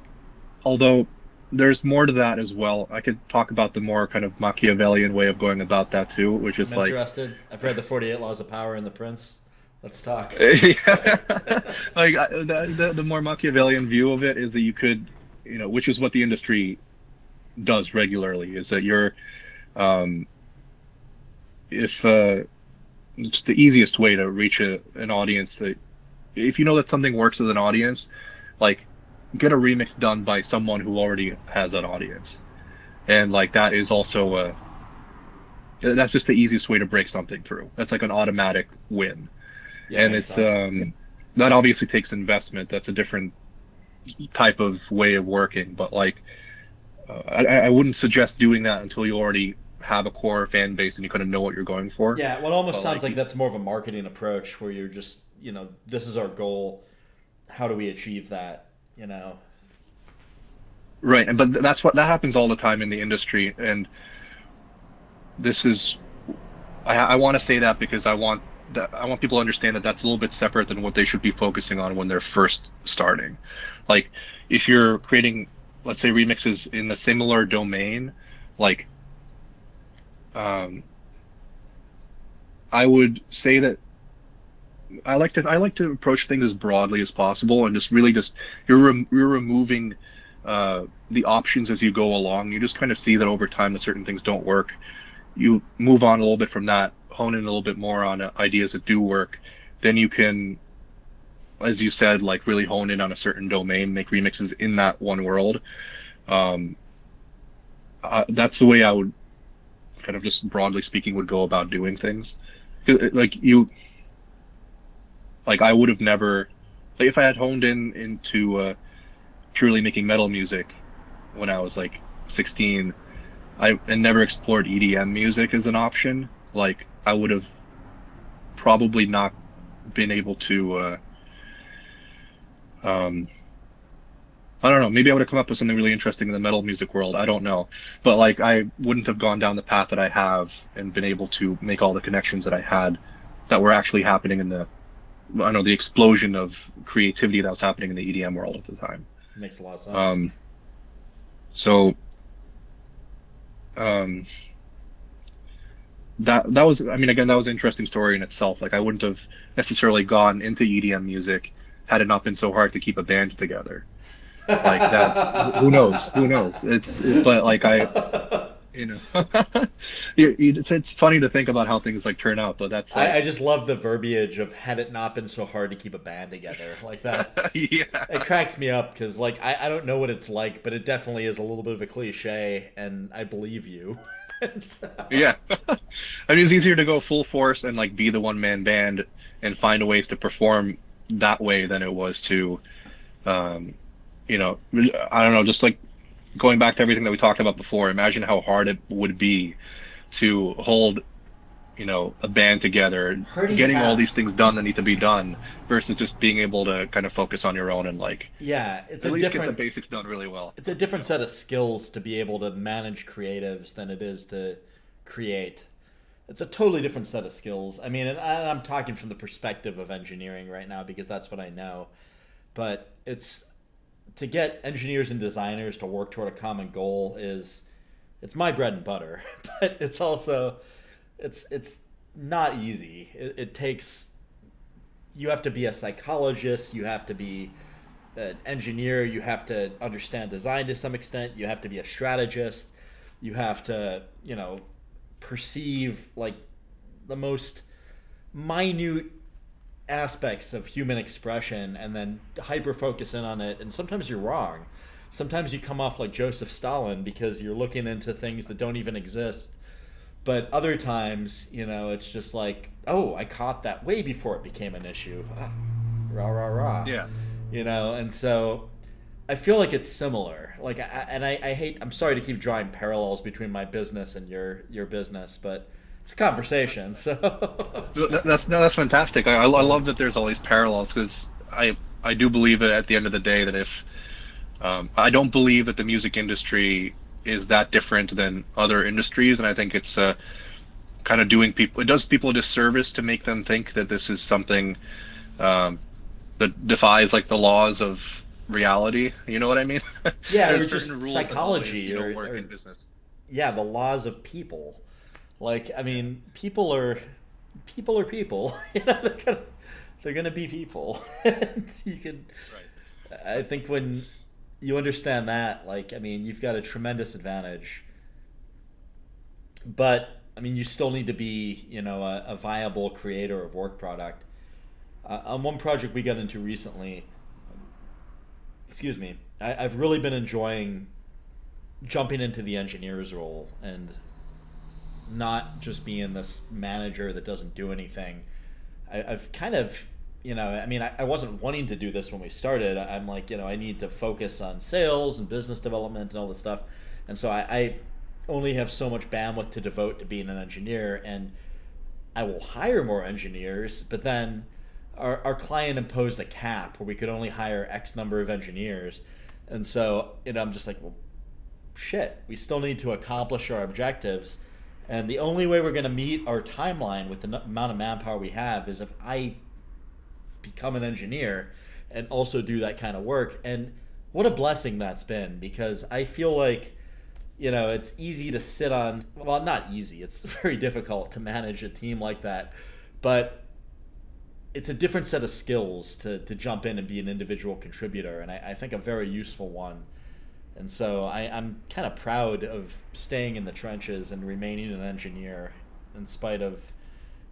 although there's more to that as well. I could talk about the more kind of Machiavellian way of going about that too, which is I'm like interested. I've read the Forty Eight Laws of Power and The Prince. Let's talk. like the, the the more Machiavellian view of it is that you could, you know, which is what the industry does regularly, is that you're, um, if uh, it's the easiest way to reach a, an audience that, if you know that something works with an audience, like get a remix done by someone who already has an audience, and like that is also a. That's just the easiest way to break something through. That's like an automatic win Yeah, and it's um that obviously takes investment that's a different type of way of working but like uh, I, I wouldn't suggest doing that until you already have a core fan base and you kind of know what you're going for Yeah, well, it almost But, sounds like, like that's more of a marketing approach where you're just, you know, this is our goal. How do we achieve that? You know, right and but that's what that happens all the time in the industry and this is i, I want to say that because i want that i want people to understand that that's a little bit separate than what they should be focusing on when they're first starting like if you're creating let's say remixes in a similar domain like um i would say that i like to i like to approach things as broadly as possible and just really just you're you're removing uh, the options as you go along. You just kind of see that over time that certain things don't work. You move on a little bit from that, hone in a little bit more on uh, ideas that do work. Then you can, as you said, like really hone in on a certain domain, make remixes in that one world. Um, uh, that's the way I would kind of just broadly speaking would go about doing things. uh, Like you, like I would have never, like if I had honed in into uh, purely making metal music when I was like 16, I and never explored EDM music as an option. Like I would have probably not been able to. Uh, um, I don't know. Maybe I would have come up with something really interesting in the metal music world. I don't know, but like I wouldn't have gone down the path that I have and been able to make all the connections that I had that were actually happening in the. I don't know the explosion of creativity that was happening in the EDM world at the time. makes a lot of sense. Um, so um, that that was I mean again that was an interesting story in itself. Like I wouldn't have necessarily gone into EDM music had it not been so hard to keep a band together. Like that. who knows? Who knows? It's it, but like I you know it's, it's funny to think about how things like turn out, but that's like, I, I just love the verbiage of had it not been so hard to keep a band together like that. yeah. it cracks me up because like I, I don't know what it's like, but it definitely is a little bit of a cliche, and I believe you. So- Yeah. I mean, it's easier to go full force and like be the one man band and find a ways to perform that way than it was to, um, you know, I don't know, just like going back to everything that we talked about before. Imagine how hard it would be to hold, you know, a band together, Herding getting all these things done that need to be done, versus just being able to kind of focus on your own and like yeah, it's at a least get the basics done really well. it's a different set of skills to be able to manage creatives than it is to create. It's a totally different set of skills. I mean, and I- I'm talking from the perspective of engineering right now because that's what I know. But it's to get engineers and designers to work toward a common goal is it's my bread and butter, but it's also it's it's not easy. It, it takes you have to be a psychologist, you have to be an engineer, you have to understand design to some extent, you have to be a strategist, you have to, you know, perceive like the most minute aspects of human expression and then hyper focus in on it and sometimes you're wrong. Sometimes you come off like Joseph Stalin because you're looking into things that don't even exist. But other times, you know, it's just like, oh, I caught that way before it became an issue. Ah, rah rah rah Yeah. you know and so i feel like it's similar like I, and I, I hate i'm sorry to keep drawing parallels between my business and your your business but it's a conversation so That's no, that's fantastic. I, I love that there's all these parallels because I I do believe that at the end of the day that if um, I don't believe that the music industry is that different than other industries, and I think it's uh, kind of doing people it does people a disservice to make them think that this is something um, that defies like the laws of reality. You know what I mean? Yeah, or just certain rules that psychology or- work or- in business. yeah, the laws of people. Like, I mean, people are people are people. you know, they're gonna, they're gonna be people. you can. Right. I think when you understand that, like, I mean, you've got a tremendous advantage. But I mean, you still need to be, you know, a, a viable creator of work product. Uh, on one project we got into recently, excuse me, I, I've really been enjoying jumping into the engineer's role and not just being this manager that doesn't do anything. I, I've kind of, you know, I mean, I, I wasn't wanting to do this when we started. I'm like, you know, I need to focus on sales and business development and all this stuff. And so I, I only have so much bandwidth to devote to being an engineer. And I will hire more engineers, but then our, our client imposed a cap where we could only hire X number of engineers. And so, you know, I'm just like, well, shit, we still need to accomplish our objectives. And the only way we're going to meet our timeline with the amount of manpower we have is if I become an engineer and also do that kind of work. And what a blessing that's been because I feel like, you know, it's easy to sit on, well, not easy, it's very difficult to manage a team like that. But it's a different set of skills to, to jump in and be an individual contributor. And I, I think a very useful one. And so I, I'm kind of proud of staying in the trenches and remaining an engineer in spite of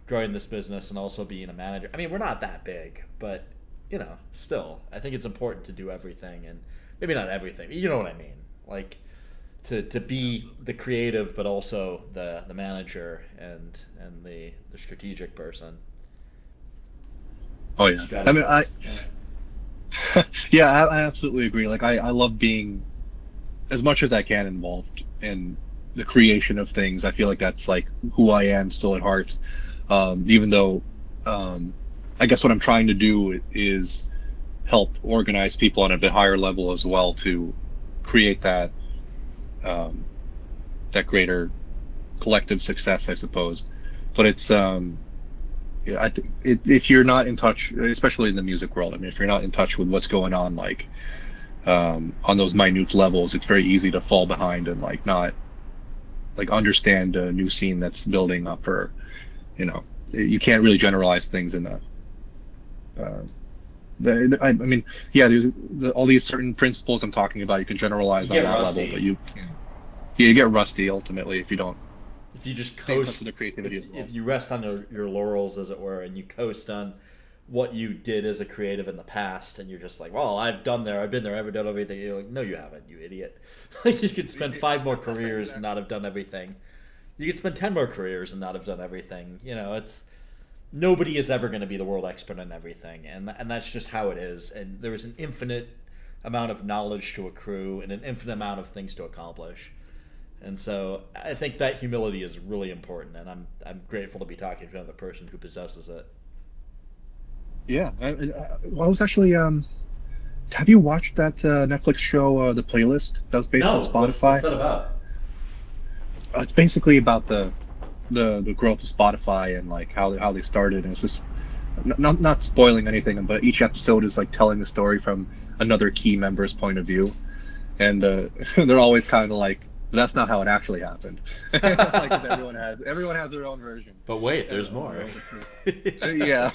growing this business and also being a manager. I mean, we're not that big, but you know, still, I think it's important to do everything and maybe not everything. You know what I mean? Like to, to be the creative, but also the, the manager and and the, the strategic person. Oh yeah. I mean, I yeah, I, I absolutely agree. Like, I I love being as much as I can involved in the creation of things. I feel like that's like who I am still at heart. Um, even though, um, I guess what I'm trying to do is help organize people on a bit higher level as well to create that um, that greater collective success, I suppose. But it's um, I think if you're not in touch, especially in the music world, I mean, if you're not in touch with what's going on, like um, on those minute levels, it's very easy to fall behind and like not like understand a new scene that's building up, or you know, you can't really generalize things in a. Uh, the, I, I mean, yeah, there's the, all these certain principles I'm talking about. You can generalize You on that rusty. level, but you can't. Yeah, you get rusty ultimately if you don't If you just stay in touch coast, with the creativity if, as well. if you rest on your, your laurels, as it were, and you coast on what you did as a creative in the past, and you're just like, well, I've done there, I've been there, I've done everything. You're like, no, you haven't, you idiot. you could spend five more careers and not have done everything. You could spend ten more careers and not have done everything. You know, it's nobody is ever going to be the world expert in everything, and and that's just how it is. And there is an infinite amount of knowledge to accrue and an infinite amount of things to accomplish. And so I think that humility is really important, and I'm I'm grateful to be talking to another person who possesses it. Yeah, I, I, I was actually. Um, have you watched that uh, Netflix show, uh, The Playlist? That was based on Spotify. What's that about? It's basically about the, the the growth of Spotify and like how how they started. And it's just not not spoiling anything, but each episode is like telling the story from another key member's point of view, and uh, they're always kind of like, "That's not how it actually happened." like everyone has everyone has their own version. But wait, there's more. yeah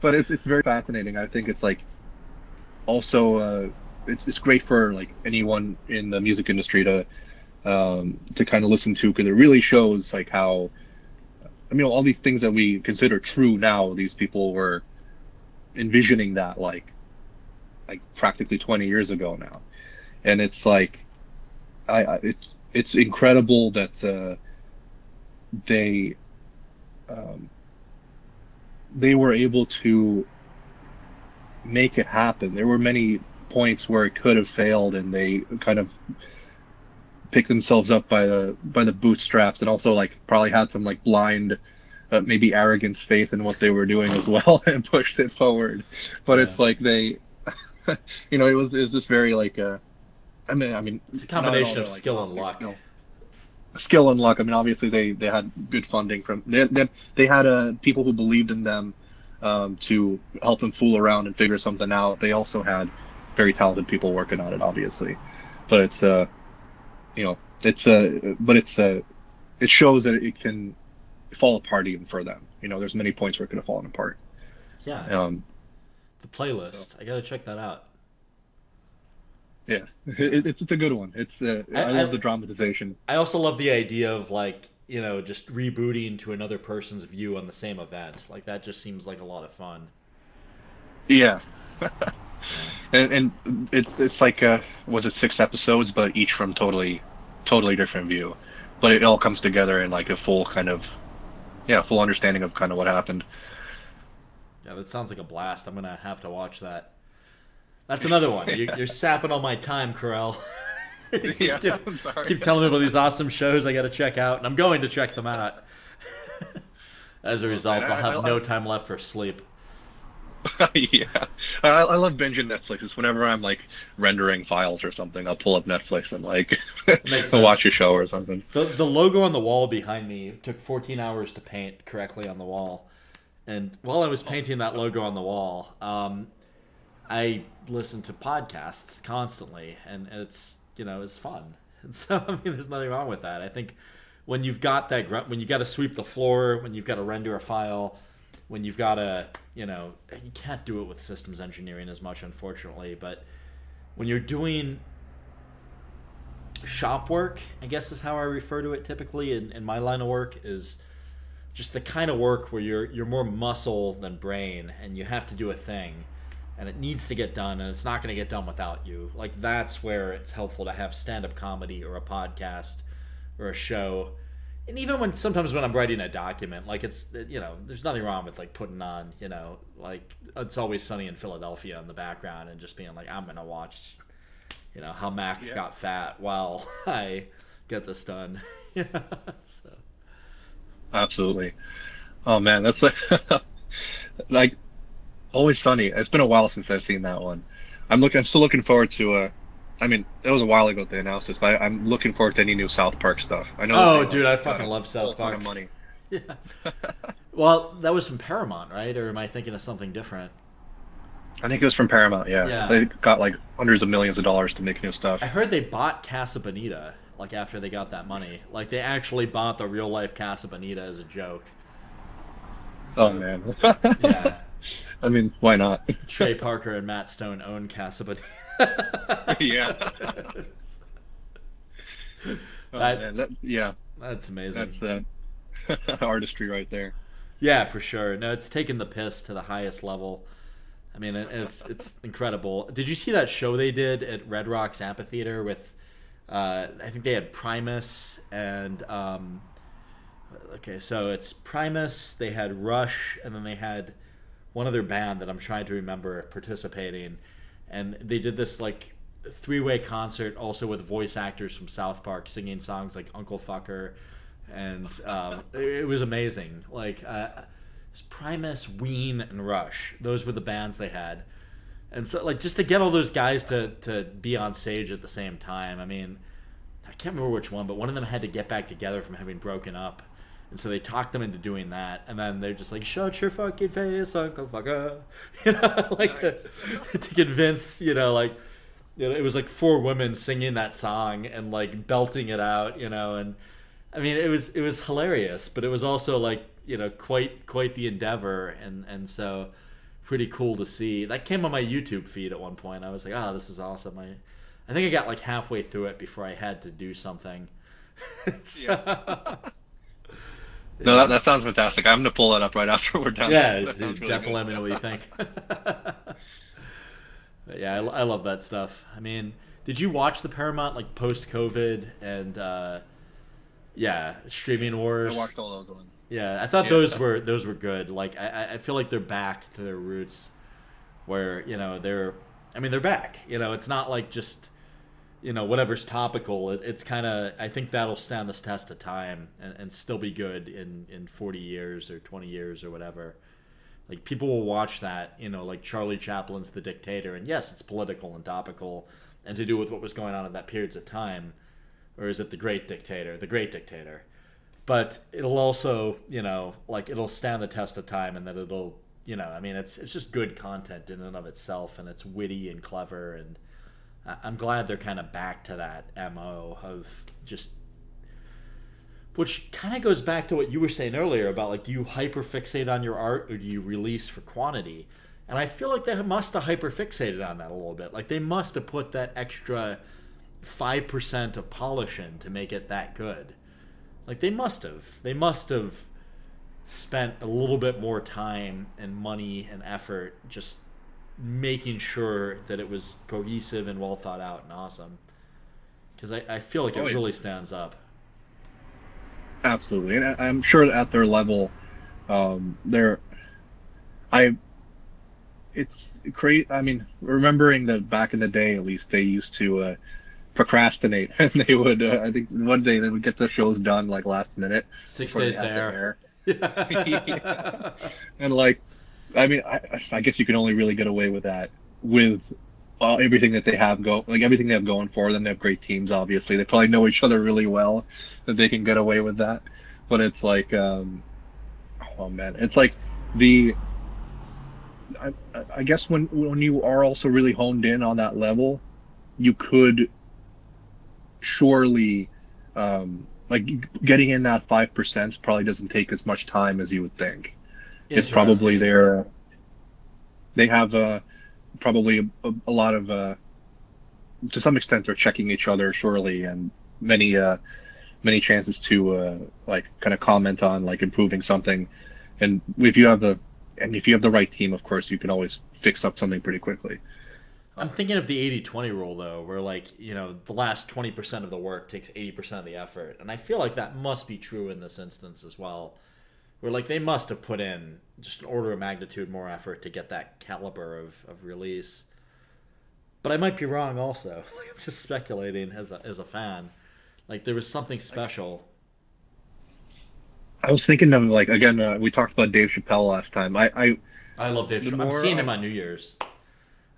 but it's, it's very fascinating i think it's like also uh it's, it's great for like anyone in the music industry to um to kind of listen to because it really shows like how i mean all these things that we consider true now these people were envisioning that like like practically 20 years ago now and it's like i, I it's it's incredible that uh they um, they were able to make it happen. There were many points where it could have failed, and they kind of picked themselves up by the by the bootstraps, and also like probably had some like blind, uh, maybe arrogance, faith in what they were doing as well, and pushed it forward. But it's like they, you know, it was it was just very like uh, I mean, I mean, It's a combination of like, skill and luck. no skill and luck. I mean, obviously they they had good funding from they they, they had uh, people who believed in them um, to help them fool around and figure something out. They also had very talented people working on it, obviously, but it's uh, you know, it's a but it's a it shows that it can fall apart even for them. You know, there's many points where it could have fallen apart. Yeah. Um, the playlist. So. I gotta check that out. Yeah, it, it's it's a good one. It's uh, I, I, love I, the dramatization. I also love the idea of like you know just rebooting to another person's view on the same event. Like that just seems like a lot of fun. Yeah. and, and it, it's like uh, was it six episodes, but each from totally, totally different view, but it all comes together in like a full kind of, yeah, full understanding of kind of what happened. Yeah, that sounds like a blast. I'm gonna have to watch that. That's another one. You're, you're sapping all my time, Karel. yeah, keep, keep telling me about these awesome shows I got to check out, and I'm going to check them out. As a result, I'll have no time left for sleep. yeah, I, I love binging Netflix. It's whenever I'm like rendering files or something, I'll pull up Netflix and like watch a show or something. The the logo on the wall behind me took 14 hours to paint correctly on the wall, and while I was painting that logo on the wall, um, I listened to podcasts constantly, and it's you know it's fun. And so I mean, there's nothing wrong with that. I think when you've got that when you got to sweep the floor, when you've got to render a file when you've got to, you know, you can't do it with systems engineering as much, unfortunately, but when you're doing shop work, I guess is how I refer to it typically in, in my line of work, is just the kind of work where you're you're more muscle than brain and you have to do a thing and it needs to get done and it's not going to get done without you. Like that's where it's helpful to have stand-up comedy or a podcast or a show and even when sometimes when I'm writing a document, like it's you know, there's nothing wrong with like putting on, you know, like it's always sunny in Philadelphia in the background and just being like, I'm gonna watch, you know, how Mac yeah. got fat while I get this done. yeah. So. Absolutely. Oh man, that's like like always sunny. It's been a while since I've seen that one. I'm looking. I'm still looking forward to uh, I mean, it was a while ago they announced this, but I, am looking forward to any new South Park stuff. I know. Oh, dude, like, I fucking love South Park. Of money. yeah. well, that was from Paramount, right? Or am I thinking of something different? I think it was from Paramount. Yeah. yeah. They got like hundreds of millions of dollars to make new stuff. I heard they bought Casa Bonita like after they got that money. Like they actually bought the real life Casa Bonita as a joke. Oh, so, oh man. yeah. I mean, why not? Trey Parker and Matt Stone own Casa Bonita. yeah. Oh, that, that, yeah. That's amazing. That's uh, artistry right there. Yeah, for sure. No, it's taken the piss to the highest level. I mean, it's it's incredible. Did you see that show they did at Red Rocks Amphitheater with? Uh, I think they had Primus and um, okay, so it's Primus. They had Rush, and then they had one other band that I'm trying to remember participating and they did this like three-way concert also with voice actors from South Park singing songs like Uncle Fucker, and um, it, it, was amazing. Like uh, Primus, Ween, and Rush. Those were the bands they had, and so like just to get all those guys to to be on stage at the same time. I mean, I can't remember which one, but one of them had to get back together from having broken up. And so they talked them into doing that, and then they're just like, "Shut your fucking face, Uncle Fucker," you know, like nice. to, to convince, you know, like, you know, it was like four women singing that song and like belting it out, you know, and I mean, it was it was hilarious, but it was also like, you know, quite quite the endeavor, and and so pretty cool to see. That came on my YouTube feed at one point. I was like, "Oh, this is awesome." I I think I got like halfway through it before I had to do something. so, yeah. No, that, that sounds fantastic. I'm gonna pull that up right after we're done. Yeah, dude, really definitely let me know what you think. yeah, I, I, love that stuff. I mean, did you watch the Paramount like post COVID and uh, yeah, streaming wars? I watched all those ones. Yeah, I thought yeah. those were those were good. Like I, I feel like they're back to their roots, where you know they're. I mean, they're back. You know, it's not like just you know whatever's topical it, it's kind of i think that'll stand this test of time and, and still be good in in 40 years or 20 years or whatever. Like people will watch that you know like charlie chaplin's the dictator and yes it's political and topical and to do with what was going on at that periods of time or is it the great dictator the great dictator? But it'll also you know like it'll stand the test of time and that it'll you know, I mean, it's it's just good content in and of itself, and it's witty and clever, and I'm glad they're kind of back to that mo of just. Which kind of goes back to what you were saying earlier about like, do you hyper fixate on your art or do you release for quantity? And I feel like they must have hyper fixated on that a little bit. Like they must have put that extra five percent of polish in to make it that good. Like they must have. They must have spent a little bit more time and money and effort just making sure that it was cohesive and well thought out and awesome. Because I, I feel like it Oh, yeah. really stands up. Absolutely, and I- I'm sure at their level, um, they're, I, it's great. I mean, remembering that back in the day, at least they used to uh, procrastinate, and they would. Uh, I think one day they would get the shows done like last minute. Six days to had to air. Yeah. And like, I mean, I, I guess you can only really get away with that with uh, everything that they have go, like everything they have going for them. They have great teams, obviously. They probably know each other really well, that they can get away with that. But it's like, um, oh man, it's like the. I, I guess when when you are also really honed in on that level, you could surely um, like getting in that five percent probably doesn't take as much time as you would think. It's probably their they have uh, probably a, a lot of uh, to some extent they're checking each other surely and many uh, many chances to uh, like kind of comment on like improving something and if you have the and if you have the right team of course you can always fix up something pretty quickly I'm thinking of the 80-20 rule though, where like, you know, the last 20% of the work takes 80% of the effort. And I feel like that must be true in this instance as well. Where like they must have put in just an order of magnitude more effort to get that caliber of, of release. But I might be wrong also. I'm just speculating as a as a fan. Like there was something special. i was thinking of like again uh, we talked about dave chappelle last time i i I love Dave. Chappelle. I'm seeing him on New Year's.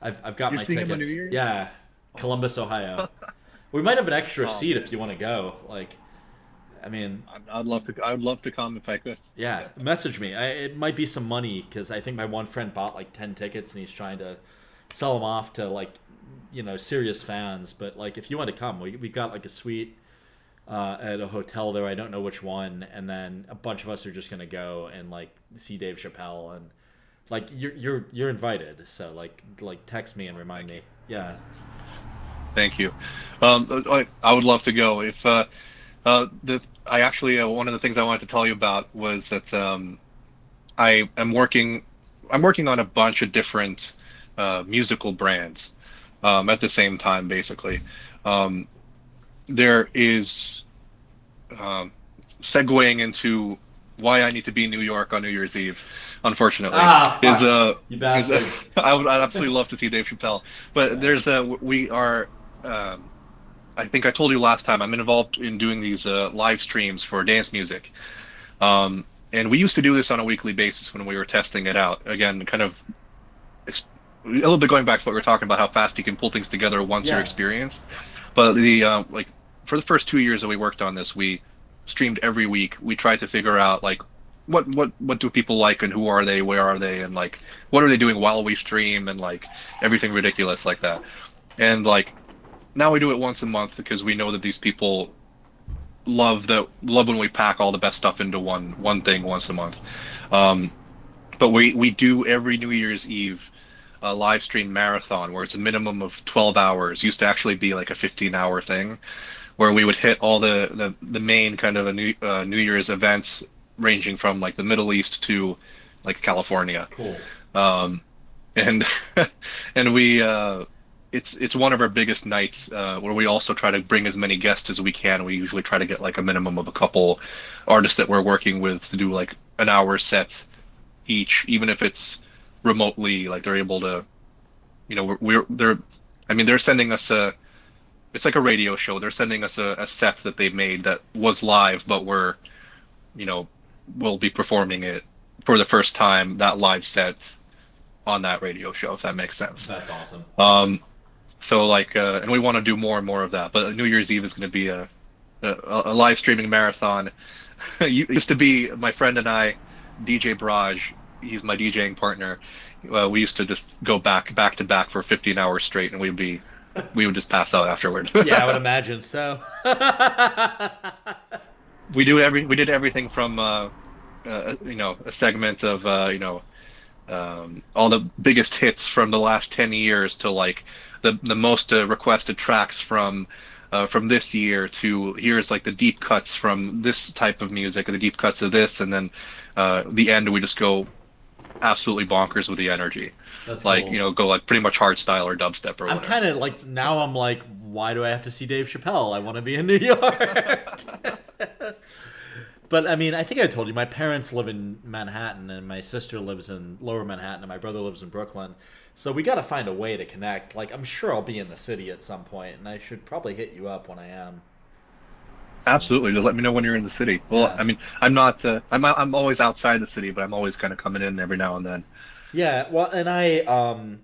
I've I've got You're my tickets. on New Year's? Yeah, Columbus, Ohio. we might have an extra Oh, seat man. if you want to go. Like, I mean, I'd- love to i'd love to come if i could yeah, message me. I, it might be some money because I think my one friend bought like ten tickets and he's trying to sell them off to like you know serious fans. But like, if you want to come, we we got like a suite uh, at a hotel there. I don't know which one, and then a bunch of us are just gonna go and like see Dave Chappelle and like you're you're you're invited. So like like text me and remind me. Yeah. Thank you. Um, I, I would love to go. If uh, uh, the I actually uh, one of the things I wanted to tell you about was that um, I am working. I'm working on a bunch of different uh, musical brands um, at the same time. Basically, um, there is um, segueing into why I need to be in New York on New Year's Eve. Unfortunately, Ah, is uh You is, bastard. I would I'd absolutely love to see Dave Chappelle, but there's a we are. Um, I think I told you last time I'm involved in doing these uh, live streams for dance music, um, and we used to do this on a weekly basis when we were testing it out. Again, kind of ex- a little bit going back to what we were talking about, how fast you can pull things together once Yeah. you're experienced. But the uh, like for the first two years that we worked on this, we streamed every week. We tried to figure out like what what what do people like and who are they, where are they, and like what are they doing while we stream and like everything ridiculous like that. And like now we do it once a month because we know that these people love that love when we pack all the best stuff into one one thing once a month. Um, but we we do every New Year's Eve a live stream marathon where it's a minimum of 12 hours. Used to actually be like a 15 hour thing where we would hit all the the, the main kind of a new uh, New Year's events ranging from like the Middle East to like California Cool. um, and and we uh, it's it's one of our biggest nights uh, where we also try to bring as many guests as we can. We usually try to get like a minimum of a couple artists that we're working with to do like an hour set each, even if it's remotely. Like they're able to, you know, we're, we're they're, I mean, they're sending us a. It's like a radio show. They're sending us a, a set that they made that was live, but we're, you know, we'll be performing it for the first time. That live set on that radio show, if that makes sense. That's awesome. Um, so like, uh, and we want to do more and more of that. But New Year's Eve is going to be a, a a live streaming marathon. it used to be my friend and I, DJ Braj, he's my DJing partner. Uh, we used to just go back back to back for 15 hours straight, and we'd be we would just pass out afterward. yeah, I would imagine so. we do every we did everything from uh, uh, you know a segment of uh, you know um, all the biggest hits from the last 10 years to like the the most uh, requested tracks from uh, from this year to here's like the deep cuts from this type of music and the deep cuts of this and then uh, the end we just go absolutely bonkers with the energy That's like cool. you know go like pretty much hard style or dubstep or I'm kind of like now. I'm like, why do I have to see Dave Chappelle? I want to be in New York. but I mean, I think I told you my parents live in Manhattan, and my sister lives in Lower Manhattan, and my brother lives in Brooklyn. So we got to find a way to connect. Like, I'm sure I'll be in the city at some point, and I should probably hit you up when I am. absolutely just let me know when you're in the city well Yeah. i mean i'm not uh, i'm i'm always outside the city but i'm always kind of coming in every now and then Yeah, well, and I um,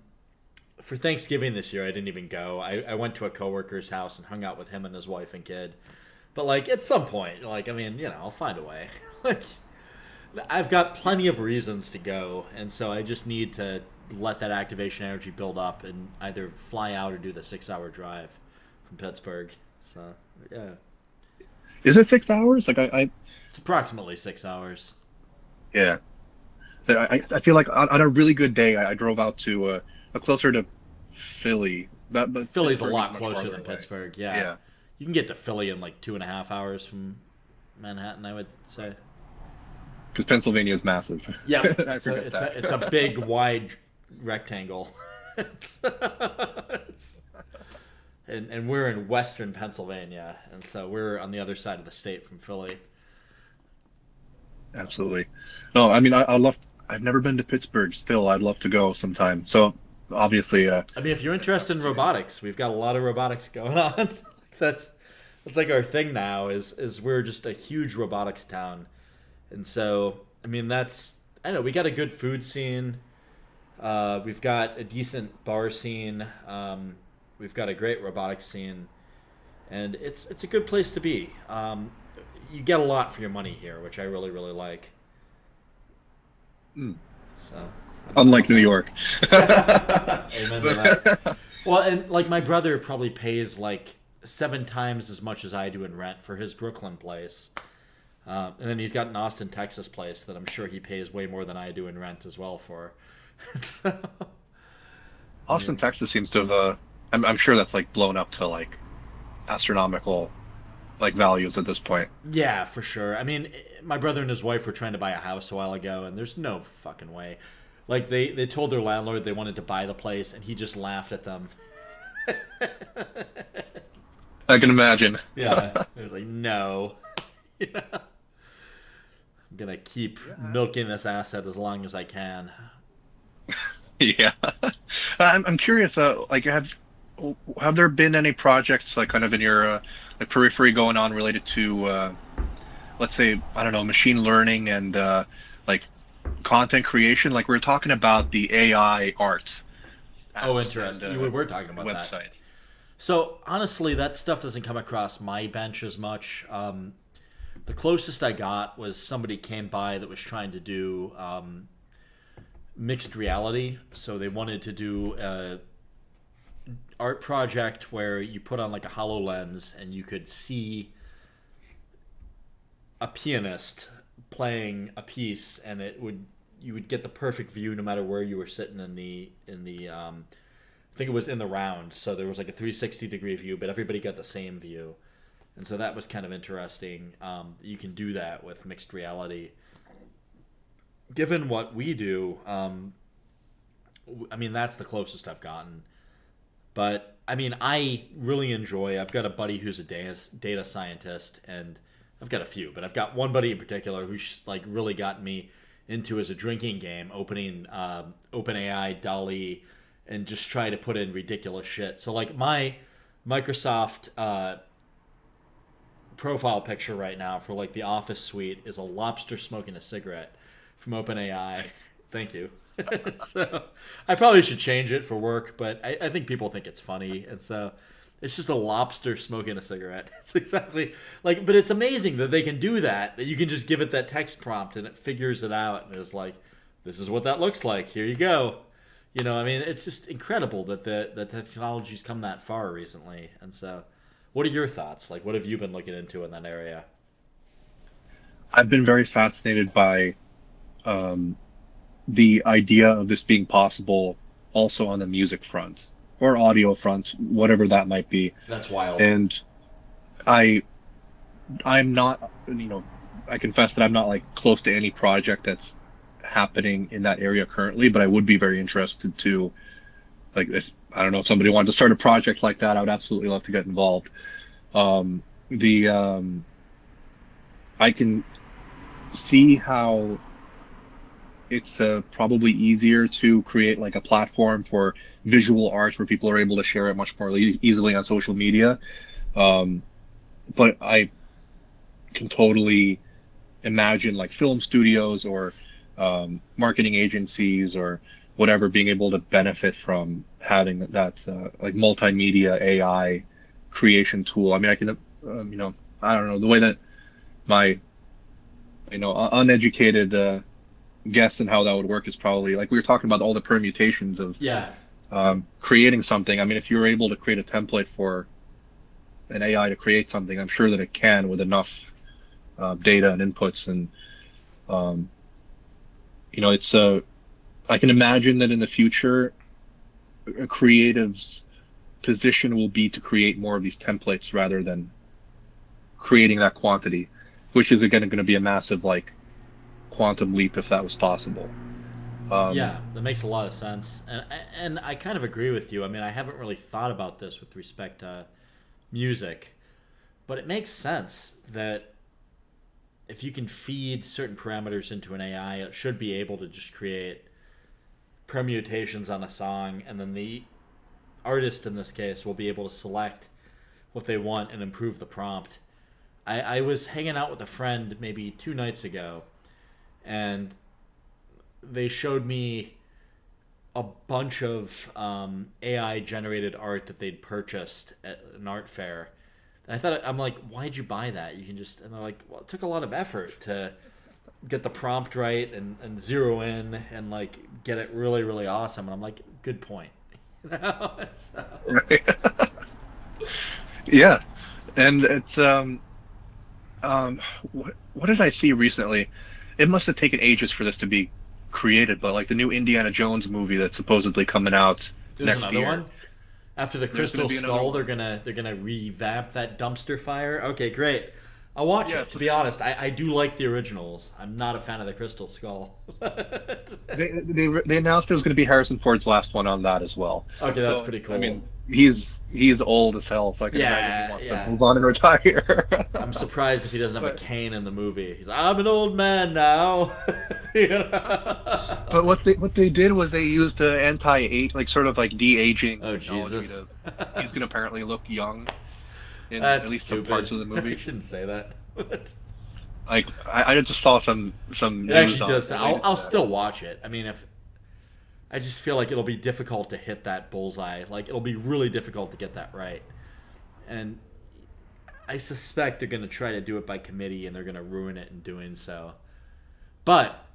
for Thanksgiving this year, I didn't even go. I, I went to a coworker's house and hung out with him and his wife and kid. But like at some point, like I mean, you know, I'll find a way. like I've got plenty of reasons to go, and so I just need to let that activation energy build up and either fly out or do the six-hour drive from Pittsburgh. So yeah, is it six hours like i, I it's approximately six hours. Yeah, I, I feel like on, on a really good day, I, I drove out to uh, closer to Philly. But, but Philly's a Pittsburgh is lot closer than away. Pittsburgh. Yeah. Yeah. You can get to Philly in like two and a half hours from Manhattan, I would say. because Pennsylvania is massive. Yeah, it's, a, it's, a, it's a big, wide rectangle. it's, it's, and, and we're in western Pennsylvania, and so we're on the other side of the state from Philly. Absolutely. No, I mean, I, I love. I've never been to Pittsburgh. Still, I'd love to go sometime. So obviously, uh, I mean, if you're interested in robotics, we've got a lot of robotics going on. That's that's like our thing now. Is is we're just a huge robotics town, and so I mean that's I know we got a good food scene. Uh, we've got a decent bar scene. Um, we've got a great robotics scene, and it's it's a good place to be. Um, you get a lot for your money here, which I really really like. Mm. So unlike New York. Amen. Well, and like my brother probably pays like seven times as much as I do in rent for his Brooklyn place. Uh, and then he's got an Austin, Texas place that I'm sure he pays way more than I do in rent as well for. So- Austin, Texas seems to have. Uh, I'm, I'm sure that's like blown up to like astronomical like values at this point. yeah, for sure. I mean, my brother and his wife were trying to buy a house a while ago, and there's no fucking way. Like they, they told their landlord they wanted to buy the place, and he just laughed at them. I can imagine. Yeah, it was like no. Yeah. I'm gonna keep milking this asset as long as I can. Yeah, I'm, I'm curious. Uh, like, have have there been any projects like kind of in your uh, like periphery going on related to, uh, let's say, I don't know, machine learning and uh, like content creation? Like we are talking about the AI art. Oh, interesting. and, We were talking about that. So honestly, that stuff doesn't come across my bench as much. Um, the closest I got was somebody came by that was trying to do um, mixed reality. So they wanted to do a art project where you put on like a Hololens and you could see a pianist playing a piece, and it would you would get the perfect view no matter where you were sitting in the in the um, think it was in the round, so there was like a 360 degree view, but everybody got the same view, and so that was kind of interesting. Um, you can do that with mixed reality. Given what we do, um, I mean that's the closest I've gotten. But I mean, I really enjoy. I've got a buddy who's a data scientist, and I've got a few, but I've got one buddy in particular who's like really got me into as a drinking game, opening um, OpenAI, DALL-E, and just try to put in ridiculous shit. So like my Microsoft uh, profile picture right now for like the Office suite is a lobster smoking a cigarette from OpenAI. Thank you. so I probably should change it for work, but I, I think people think it's funny, and so it's just a lobster smoking a cigarette. It's exactly like, but it's amazing that they can do that. That you can just give it that text prompt and it figures it out, and it's like, this is what that looks like. Here you go. You know, I mean, it's just incredible that the the technology's come that far recently. And so, what are your thoughts? Like, what have you been looking into in that area? I've been very fascinated by um, the idea of this being possible also on the music front or audio front, whatever that might be. That's wild. And I, I'm not, you know, I confess that I'm not like close to any project that's happening in that area currently, but I would be very interested to, like, if I don't know if somebody wanted to start a project like that, I would absolutely love to get involved. Um, the um, I can see how it's uh, probably easier to create like a platform for visual arts where people are able to share it much more le- easily on social media. Um, but I can totally imagine like film studios or um, marketing agencies or whatever being able to benefit from having that uh, like multimedia AI creation tool. I mean, I can, um, you know, I don't know the way that my, you know, uneducated uh, guess and how that would work is probably like we were talking about all the permutations of yeah um, creating something. I mean, if you're able to create a template for an AI to create something, I'm sure that it can with enough uh, data and inputs and um, you know, it's uh, I can imagine that in the future, a creative's position will be to create more of these templates rather than creating that quantity, which is again going to be a massive like quantum leap if that was possible. Um, yeah, that makes a lot of sense, and and I kind of agree with you. I mean, I haven't really thought about this with respect to music, but it makes sense that if you can feed certain parameters into an AI, it should be able to just create permutations on a song, and then the artist in this case will be able to select what they want and improve the prompt. I, I was hanging out with a friend maybe two nights ago, and they showed me a bunch of um, AI generated art that they'd purchased at an art fair and I thought I'm like, why'd you buy that? You can just and they're like, well, it took a lot of effort to get the prompt right and, and zero in and like get it really really awesome. And I'm like, good point. so. yeah, and it's um um what what did I see recently? It must have taken ages for this to be created, but like the new Indiana Jones movie that's supposedly coming out There's next year. One? After the Crystal Skull, they're gonna they're gonna revamp that dumpster fire. Okay, great. I'll watch yeah, it. To be honest, I, I do like the originals. I'm not a fan of the Crystal Skull. they, they they announced it was going to be Harrison Ford's last one on that as well. Okay, that's so, pretty cool. I mean, he's he's old as hell, so I can yeah, imagine he wants yeah. to move on and retire. I'm surprised if he doesn't have but, a cane in the movie. He's like, I'm an old man now. But what they what they did was they used uh, anti-age, like sort of like de-aging. Oh Jesus! To, he's gonna apparently look young. In That's at least stupid. some parts of the movie. Shouldn't say that. like I, I just saw some some. It actually does. I'll, I'll still watch it. I mean, if I just feel like it'll be difficult to hit that bullseye. Like it'll be really difficult to get that right. And I suspect they're going to try to do it by committee and they're going to ruin it in doing so. But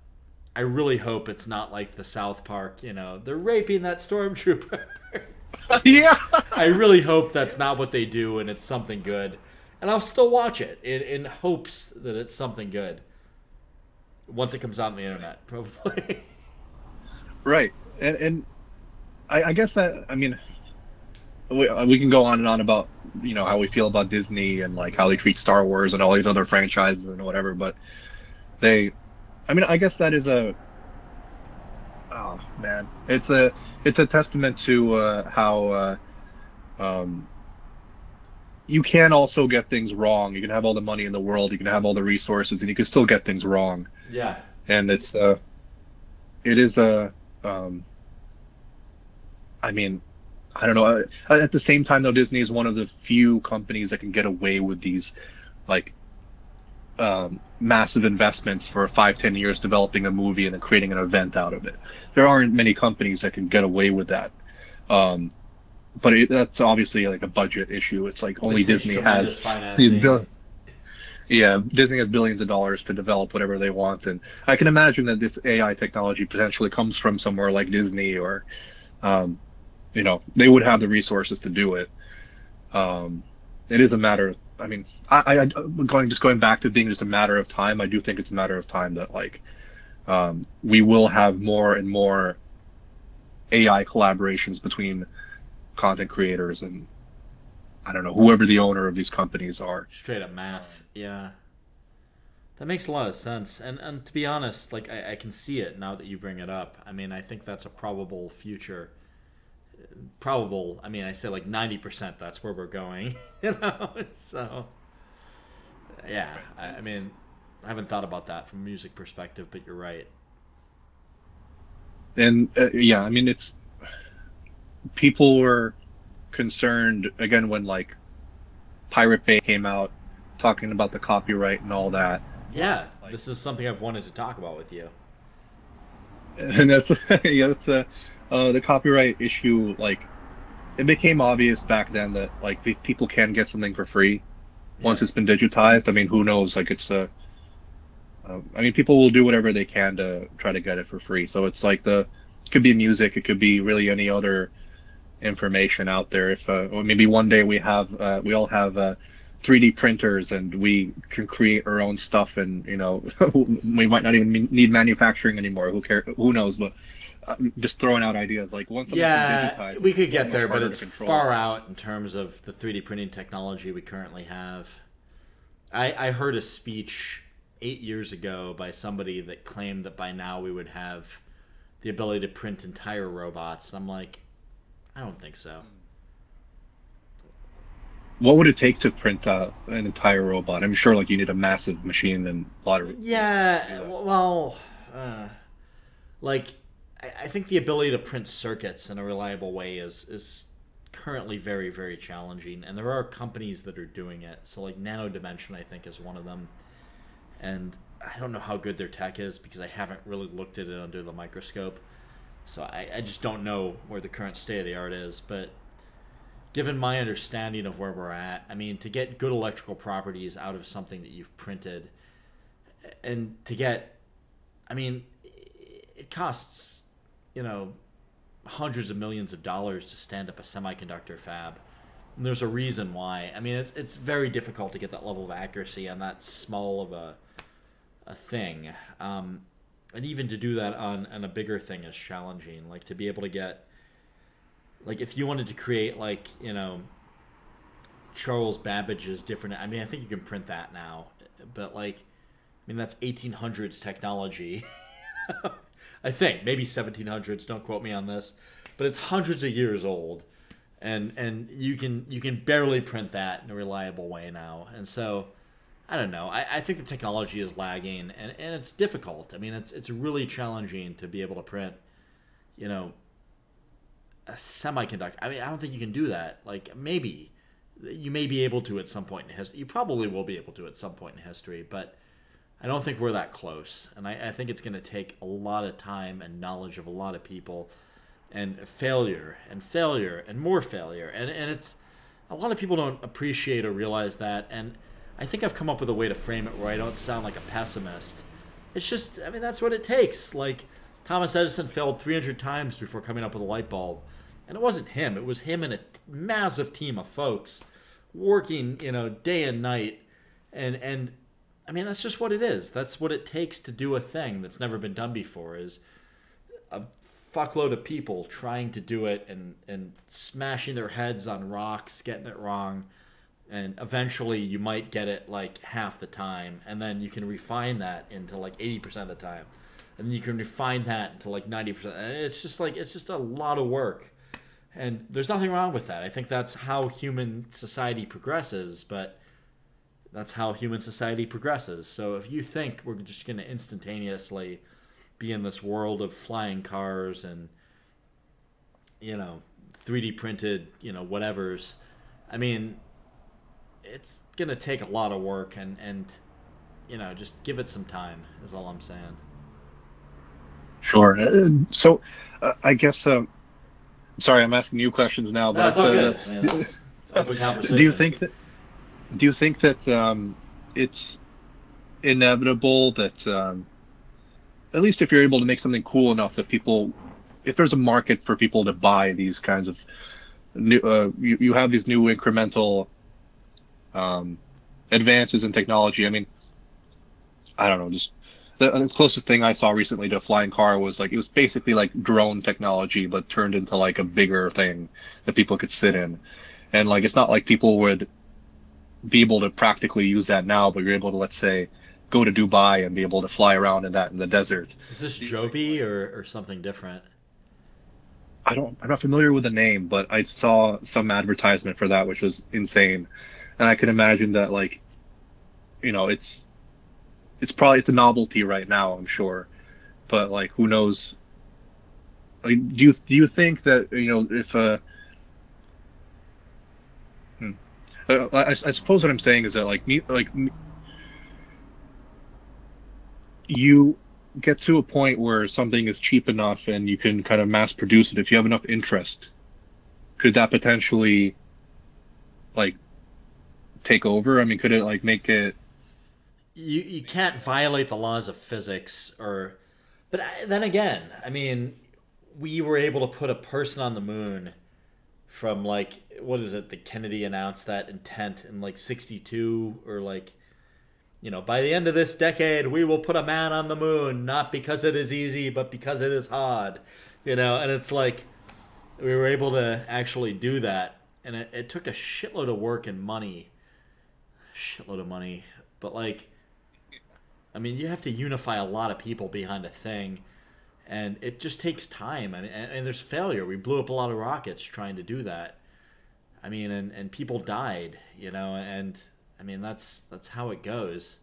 I really hope it's not like the South Park, you know, they're raping that stormtrooper. yeah. I really hope that's not what they do and it's something good. And I'll still watch it in, in hopes that it's something good. Once it comes out on the internet, probably. right and and I, I guess that I mean we, we can go on and on about you know how we feel about Disney and like how they treat Star Wars and all these other franchises and whatever, but they, I mean, I guess that is a, oh man, it's a it's a testament to uh, how uh, um, you can also get things wrong. You can have all the money in the world, you can have all the resources, and you can still get things wrong. Yeah, and it's uh, it is a um, I mean, I don't know. At the same time, though, Disney is one of the few companies that can get away with these, like, um, massive investments for five, ten years developing a movie and then creating an event out of it. There aren't many companies that can get away with that. Um, but it, that's obviously like a budget issue. It's like only Disney has the yeah, Disney has billions of dollars to develop whatever they want, and I can imagine that this AI technology potentially comes from somewhere like Disney, or, um, you know, they would have the resources to do it. Um, it is a matter. Of, I mean, I, I going just going back to being just a matter of time. I do think it's a matter of time that like um, we will have more and more AI collaborations between content creators and I don't know whoever the owner of these companies are. Straight up math, yeah. That makes a lot of sense, and and to be honest, like I, I can see it now that you bring it up. I mean, I think that's a probable future. Probable. I mean, I say like ninety percent. That's where we're going. You know, so yeah. I, I mean, I haven't thought about that from a music perspective, but you're right. And uh, yeah, I mean, it's people were concerned again when like Pirate Bay came out, talking about the copyright and all that. Yeah, this is something I've wanted to talk about with you. And that's yeah, that's uh, uh, the copyright issue. Like, it became obvious back then that like people can get something for free once it's been digitized. I mean, who knows? Like, it's a. Uh, I mean, people will do whatever they can to try to get it for free. So it's like the, it could be music, it could be really any other information out there. If uh, or maybe one day we have uh, we all have uh, 3D printers and we can create our own stuff, and you know we might not even need manufacturing anymore. Who care? Who knows? But uh, just throwing out ideas like once yeah, we could get there, but it's far out in terms of the 3D printing technology we currently have. I, I heard a speech eight years ago by somebody that claimed that by now we would have the ability to print entire robots. I'm like, I don't think so. What would it take to print uh, an entire robot? I'm sure like you need a massive machine and a lot of. Yeah, well, uh, like I, think the ability to print circuits in a reliable way is is currently very very challenging, and there are companies that are doing it. So like Nano Dimension, I think, is one of them, and I don't know how good their tech is because I haven't really looked at it under the microscope. So I, I just don't know where the current state of the art is. But given my understanding of where we're at, I mean, to get good electrical properties out of something that you've printed, and to get, I mean, it costs, you know, hundreds of millions of dollars to stand up a semiconductor fab. And there's a reason why. I mean, it's it's very difficult to get that level of accuracy on that small of a a thing. Um, and even to do that on on a bigger thing is challenging. Like to be able to get, like if you wanted to create like you know, Charles Babbage's different. I mean, I think you can print that now, but like, I mean that's 1800s technology. I think maybe 1700s. Don't quote me on this, but it's hundreds of years old, and and you can you can barely print that in a reliable way now, and so I don't know. I, I think the technology is lagging and, and it's difficult. I mean, it's it's really challenging to be able to print, you know, a semiconductor. I mean, I don't think you can do that. Like maybe you may be able to at some point in history. You probably will be able to at some point in history, but I don't think we're that close. And I, I think it's going to take a lot of time and knowledge of a lot of people, and failure and failure and more failure. And and it's a lot of people don't appreciate or realize that and I think I've come up with a way to frame it where I don't sound like a pessimist. It's just, I mean, that's what it takes. Like, Thomas Edison failed 300 times before coming up with a light bulb. And it wasn't him, it was him and a massive team of folks working, you know, day and night. And, and, I mean, that's just what it is. That's what it takes to do a thing that's never been done before is a fuckload of people trying to do it and, and smashing their heads on rocks, getting it wrong. And eventually you might get it like half the time. And then you can refine that into like 80% of the time. And you can refine that into like 90% and it's just like it's just a lot of work. And there's nothing wrong with that. I think that's how human society progresses but that's how human society progresses. So if you think we're just going to instantaneously be in this world of flying cars and you know 3d printed you know whatever's i mean it's gonna take a lot of work and and you know just give it some time is all i'm saying. Sure. Uh, so uh, i guess uh, sorry i'm asking you questions now but no, uh, do you think that do you think that um, it's inevitable that um, at least if you're able to make something cool enough that people, if there's a market for people to buy these kinds of new, uh, you, you have these new incremental um, advances in technology. I mean, I don't know, just the, the, closest thing I saw recently to a flying car was like it was basically like drone technology, but turned into like a bigger thing that people could sit in, and like it's not like people would be able to practically use that now, but you're able to let's say go to Dubai and be able to fly around in that in the desert. Is this Joby or, or something different? I don't. I'm not familiar with the name, but I saw some advertisement for that, which was insane, and I can imagine that like, you know, it's it's probably it's a novelty right now. I'm sure, but like, who knows? Like, do you do you think that you know if uh, hmm. uh Uh, I, I suppose what I'm saying is that like me like you get to a point where something is cheap enough and you can kind of mass produce it. If you have enough interest could that potentially like take over? I mean could it like make it you you can't violate the laws of physics or but then again i mean we were able to put a person on the moon from like what is it the kennedy announced that intent in like 62 or like you know, by the end of this decade, we will put a man on the moon, not because it is easy, but because it is hard. You know, and it's like we were able to actually do that. And it, it took a shitload of work and money. Shitload of money. But, like, I mean, you have to unify a lot of people behind a thing. And it just takes time. And, and, and there's failure. We blew up a lot of rockets trying to do that. I mean, and, and people died, you know, and I mean, that's that's how it goes.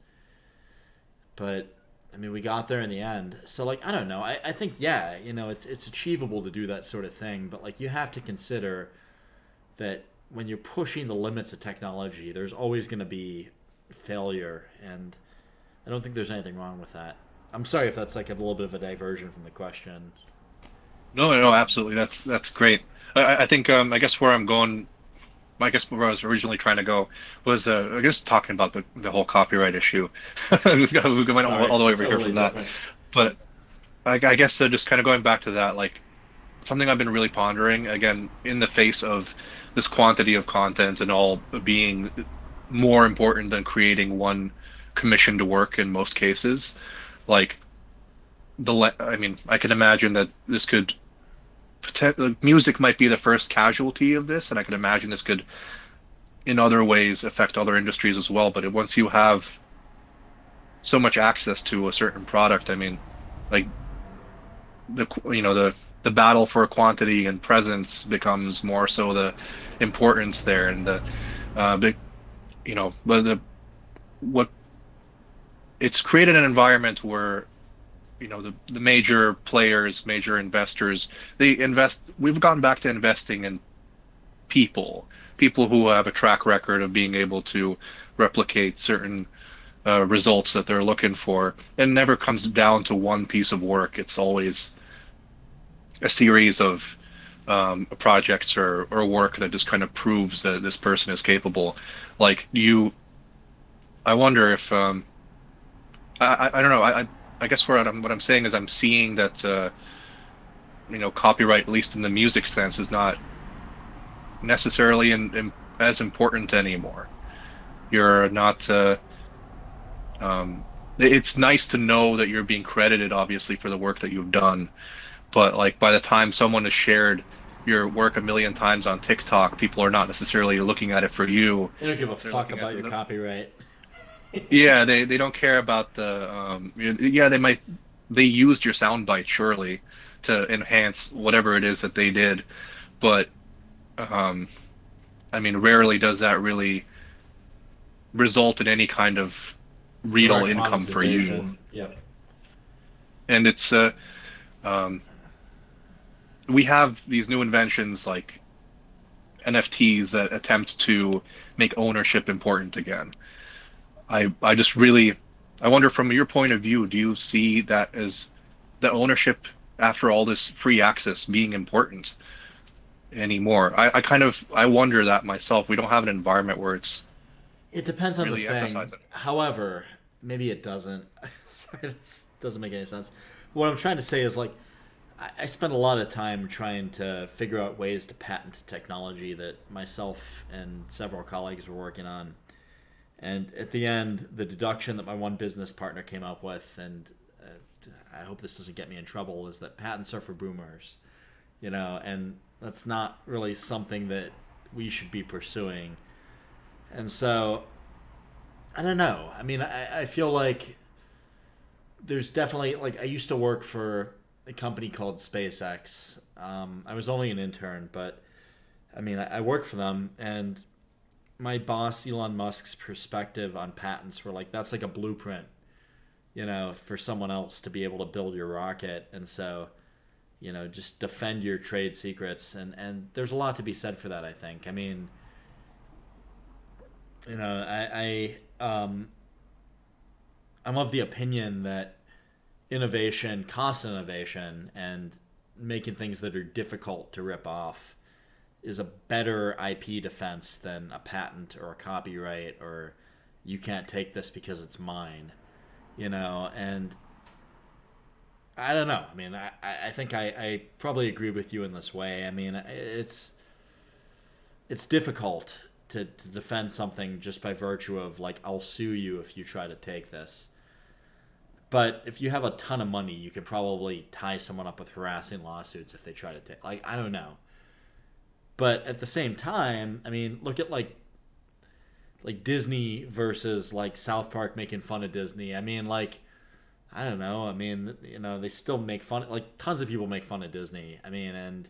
But I mean, we got there in the end. So like, I don't know. I, I think yeah, you know, it's it's achievable to do that sort of thing. But like, you have to consider that when you're pushing the limits of technology, there's always going to be failure, and I don't think there's anything wrong with that. I'm sorry if that's like a little bit of a diversion from the question. No, no, absolutely. That's that's great. I, I think um, I guess where I'm going I guess where I was originally trying to go was uh, I guess talking about the, the whole copyright issue. we went all, all, the way over totally here from different. that, but I, I guess uh, just kind of going back to that, like something I've been really pondering again in the face of this quantity of content and all being more important than creating one commissioned work in most cases. Like the, I mean, I can imagine that this could music might be the first casualty of this, and I can imagine this could, in other ways, affect other industries as well. But once you have so much access to a certain product, I mean, like the you know the the battle for quantity and presence becomes more so the importance there, and the uh, big, you know, but the what it's created an environment where you know the, the major players major investors they invest we've gone back to investing in people people who have a track record of being able to replicate certain uh, results that they're looking for. It never comes down to one piece of work. It's always a series of um, projects or, or work that just kind of proves that this person is capable. Like you i wonder if um, I, I don't know I, I guess what I'm what I'm saying is I'm seeing that uh, you know copyright, at least in the music sense, is not necessarily in, in, as important anymore. You're not. Uh, um, it's nice to know that you're being credited, obviously, for the work that you've done, but like by the time someone has shared your work a million times on TikTok, people are not necessarily looking at it for you. They don't give a They're fuck about your copyright yeah, they they don't care about the um, yeah they might they used your soundbite surely to enhance whatever it is that they did, but um, I mean rarely does that really result in any kind of real income for you. Yep. And it's uh, um, we have these new inventions like NFTs that attempt to make ownership important again. I I just really I wonder from your point of view, do you see that as the ownership after all this free access being important anymore? I, I kind of I wonder that myself. We don't have an environment where it's It depends on really the thing. However, maybe it doesn't. Sorry, doesn't make any sense. What I'm trying to say is like I spent a lot of time trying to figure out ways to patent technology that myself and several colleagues were working on. And at the end, the deduction that my one business partner came up with, and uh, I hope this doesn't get me in trouble, is that patents are for boomers, you know, and that's not really something that we should be pursuing. And so, I don't know. I mean, I, I feel like there's definitely, like, I used to work for a company called SpaceX. Um, I was only an intern, but I mean, I, I worked for them, and my boss Elon Musk's perspective on patents were like that's like a blueprint, you know, for someone else to be able to build your rocket, and so, you know, just defend your trade secrets, and and there's a lot to be said for that. I think. I mean, you know, I I um, I'm of the opinion that innovation, constant innovation, and making things that are difficult to rip off is a better IP defense than a patent or a copyright or you can't take this because it's mine, you know, and I don't know. I mean, I, I think I, I probably agree with you in this way. I mean, it's it's difficult to, to defend something just by virtue of like I'll sue you if you try to take this. But if you have a ton of money, you could probably tie someone up with harassing lawsuits if they try to take. Like I don't know. But at the same time, I mean, look at like like Disney versus like South Park making fun of Disney. I mean, like I don't know. I mean, you know, they still make fun. Like tons of people make fun of Disney. I mean, and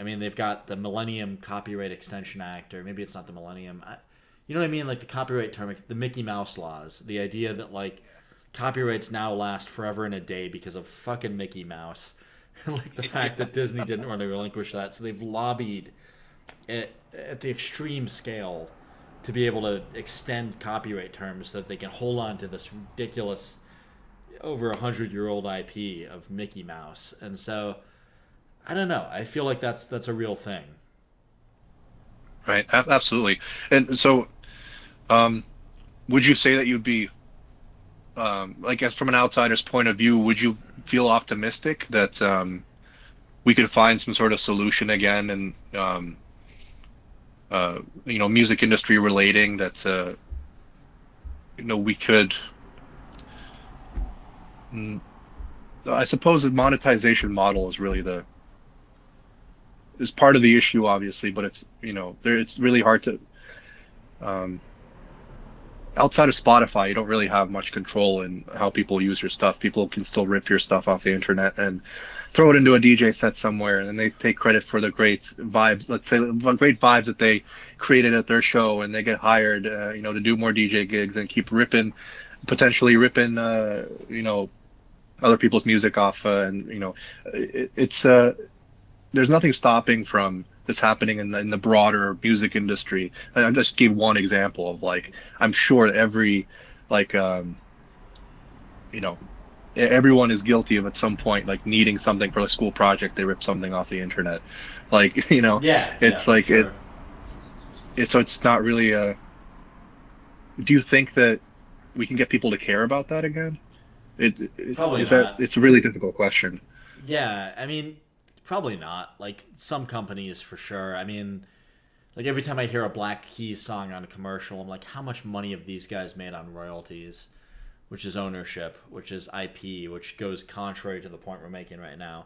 I mean they've got the Millennium Copyright Extension Act, or maybe it's not the Millennium. I, you know what I mean? Like the copyright term, the Mickey Mouse laws. The idea that like copyrights now last forever and a day because of fucking Mickey Mouse. like the fact that Disney didn't want to relinquish that, so they've lobbied at, at the extreme scale to be able to extend copyright terms so that they can hold on to this ridiculous over a hundred year old IP of Mickey Mouse. And so I don't know. I feel like that's that's a real thing. Right. Absolutely. And so, um, would you say that you'd be um, I guess from an outsider's point of view, would you feel optimistic that um, we could find some sort of solution again and um, uh, you know music industry relating that uh, you know we could mm, I suppose the monetization model is really the is part of the issue obviously but it's you know there it's really hard to um, outside of Spotify, you don't really have much control in how people use your stuff. People can still rip your stuff off the internet and throw it into a DJ set somewhere, and then they take credit for the great vibes. Let's say great vibes that they created at their show, and they get hired, uh, you know, to do more DJ gigs and keep ripping, potentially ripping, uh, you know, other people's music off, uh, and you know, it, it's uh, there's nothing stopping from that's happening in the, in the broader music industry. I just gave one example of like I'm sure every like um, you know everyone is guilty of at some point like needing something for a school project they rip something off the internet like you know yeah it's yeah, like sure. it, it so it's not really a do you think that we can get people to care about that again it, it Probably is not. that it's a really difficult question yeah i mean Probably not. Like some companies for sure. I mean, like every time I hear a Black Keys song on a commercial, I'm like, how much money have these guys made on royalties, which is ownership, which is IP, which goes contrary to the point we're making right now.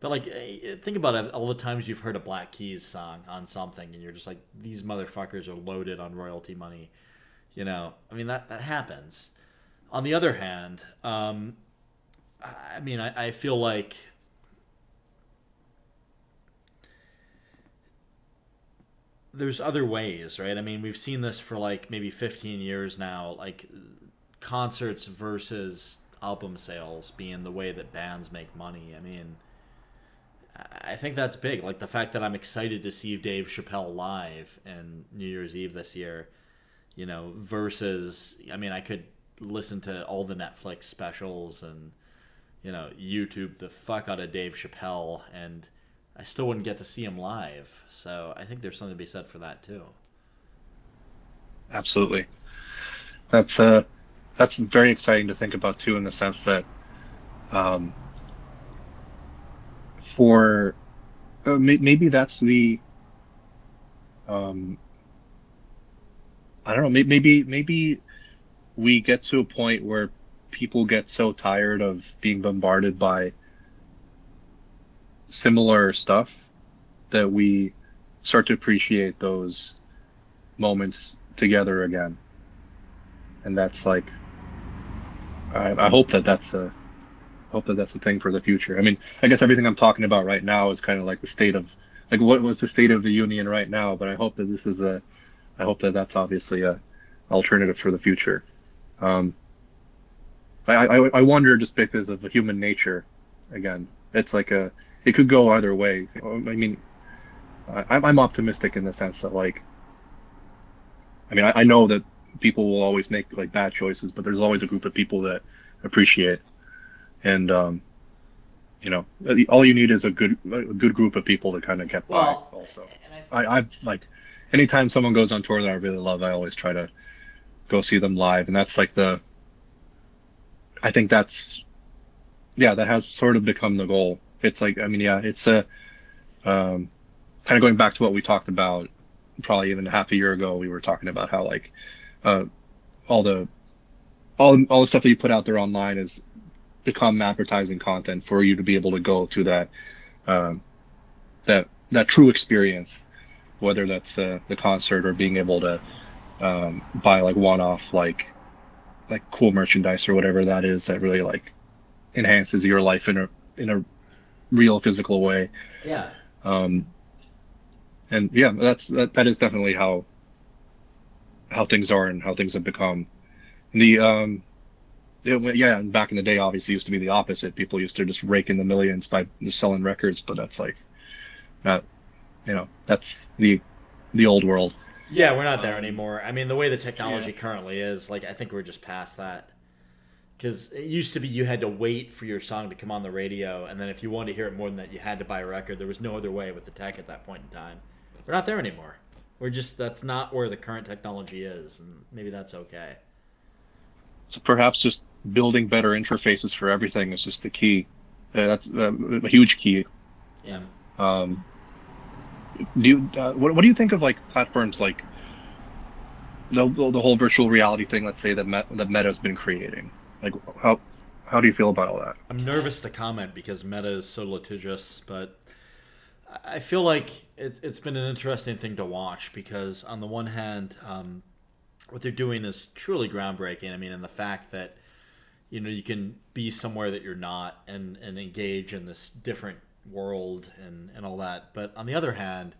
But like, eh, think about it. All the times you've heard a Black Keys song on something, and you're just like, these motherfuckers are loaded on royalty money. You know, I mean that that happens. On the other hand, um, I mean, I, I feel like there's other ways, right? I mean, we've seen this for like maybe 15 years now, like concerts versus album sales being the way that bands make money. I mean, I think that's big. Like the fact that I'm excited to see Dave Chappelle live in New Year's Eve this year, you know, versus I mean, I could listen to all the Netflix specials and you know, YouTube the fuck out of Dave Chappelle and I still wouldn't get to see him live. So I think there's something to be said for that too. absolutely. That's uh, that's very exciting to think about too, in the sense that, um, for uh, may- maybe that's the, um, I don't know, may- maybe maybe we get to a point where people get so tired of being bombarded by similar stuff that we start to appreciate those moments together again. And that's like I, I hope that that's a hope that that's the thing for the future. I mean i guess everything i'm talking about right now is kind of like the state of like what was the state of the union right now but i hope that this is a i hope that that's obviously a alternative for the future. Um i i, I wonder just because of human nature again. It's like a it could go either way i mean I, i'm optimistic in the sense that like I mean, I, I know that people will always make like bad choices, but there's always a group of people that appreciate, and um, you know, all you need is a good a good group of people to kind of get by. Well, also, and I I, I've like, anytime someone goes on tour that I really love, I always try to go see them live, and that's like the. I think that's, yeah, that has sort of become the goal. It's like, I mean, yeah, it's a, um, kind of going back to what we talked about probably even half a year ago we were talking about how like uh, all the all, all the stuff that you put out there online is become advertising content for you to be able to go to that um, that that true experience whether that's uh, the concert or being able to um, buy like one-off like like cool merchandise or whatever that is that really like enhances your life in a in a real physical way yeah. um, and yeah, that's that, that is definitely how how things are and how things have become. The um, it, yeah, and back in the day, obviously, used to be the opposite. People used to just rake in the millions by just selling records, but that's like, not, you know, that's the the old world. Yeah, we're not there Um, anymore. I mean, the way the technology yeah. currently is, like, I think we're just past that. Because it used to be you had to wait for your song to come on the radio, and then if you wanted to hear it more than that, you had to buy a record. There was no other way with the tech at that point in time. We're not there anymore. We're just that's not where the current technology is, and maybe that's okay. So perhaps just building better interfaces for everything is just the key. Uh, that's uh, a huge key. Yeah. Um, do you, uh, what, what do you think of like platforms like the, the whole virtual reality thing? Let's say that Met, that Meta's been creating. Like how how do you feel about all that? I'm nervous to comment because Meta is so litigious, but I feel like it's it's been an interesting thing to watch because on the one hand, um, what they're doing is truly groundbreaking. I mean, and the fact that you know you can be somewhere that you're not and and engage in this different world and and all that. But on the other hand,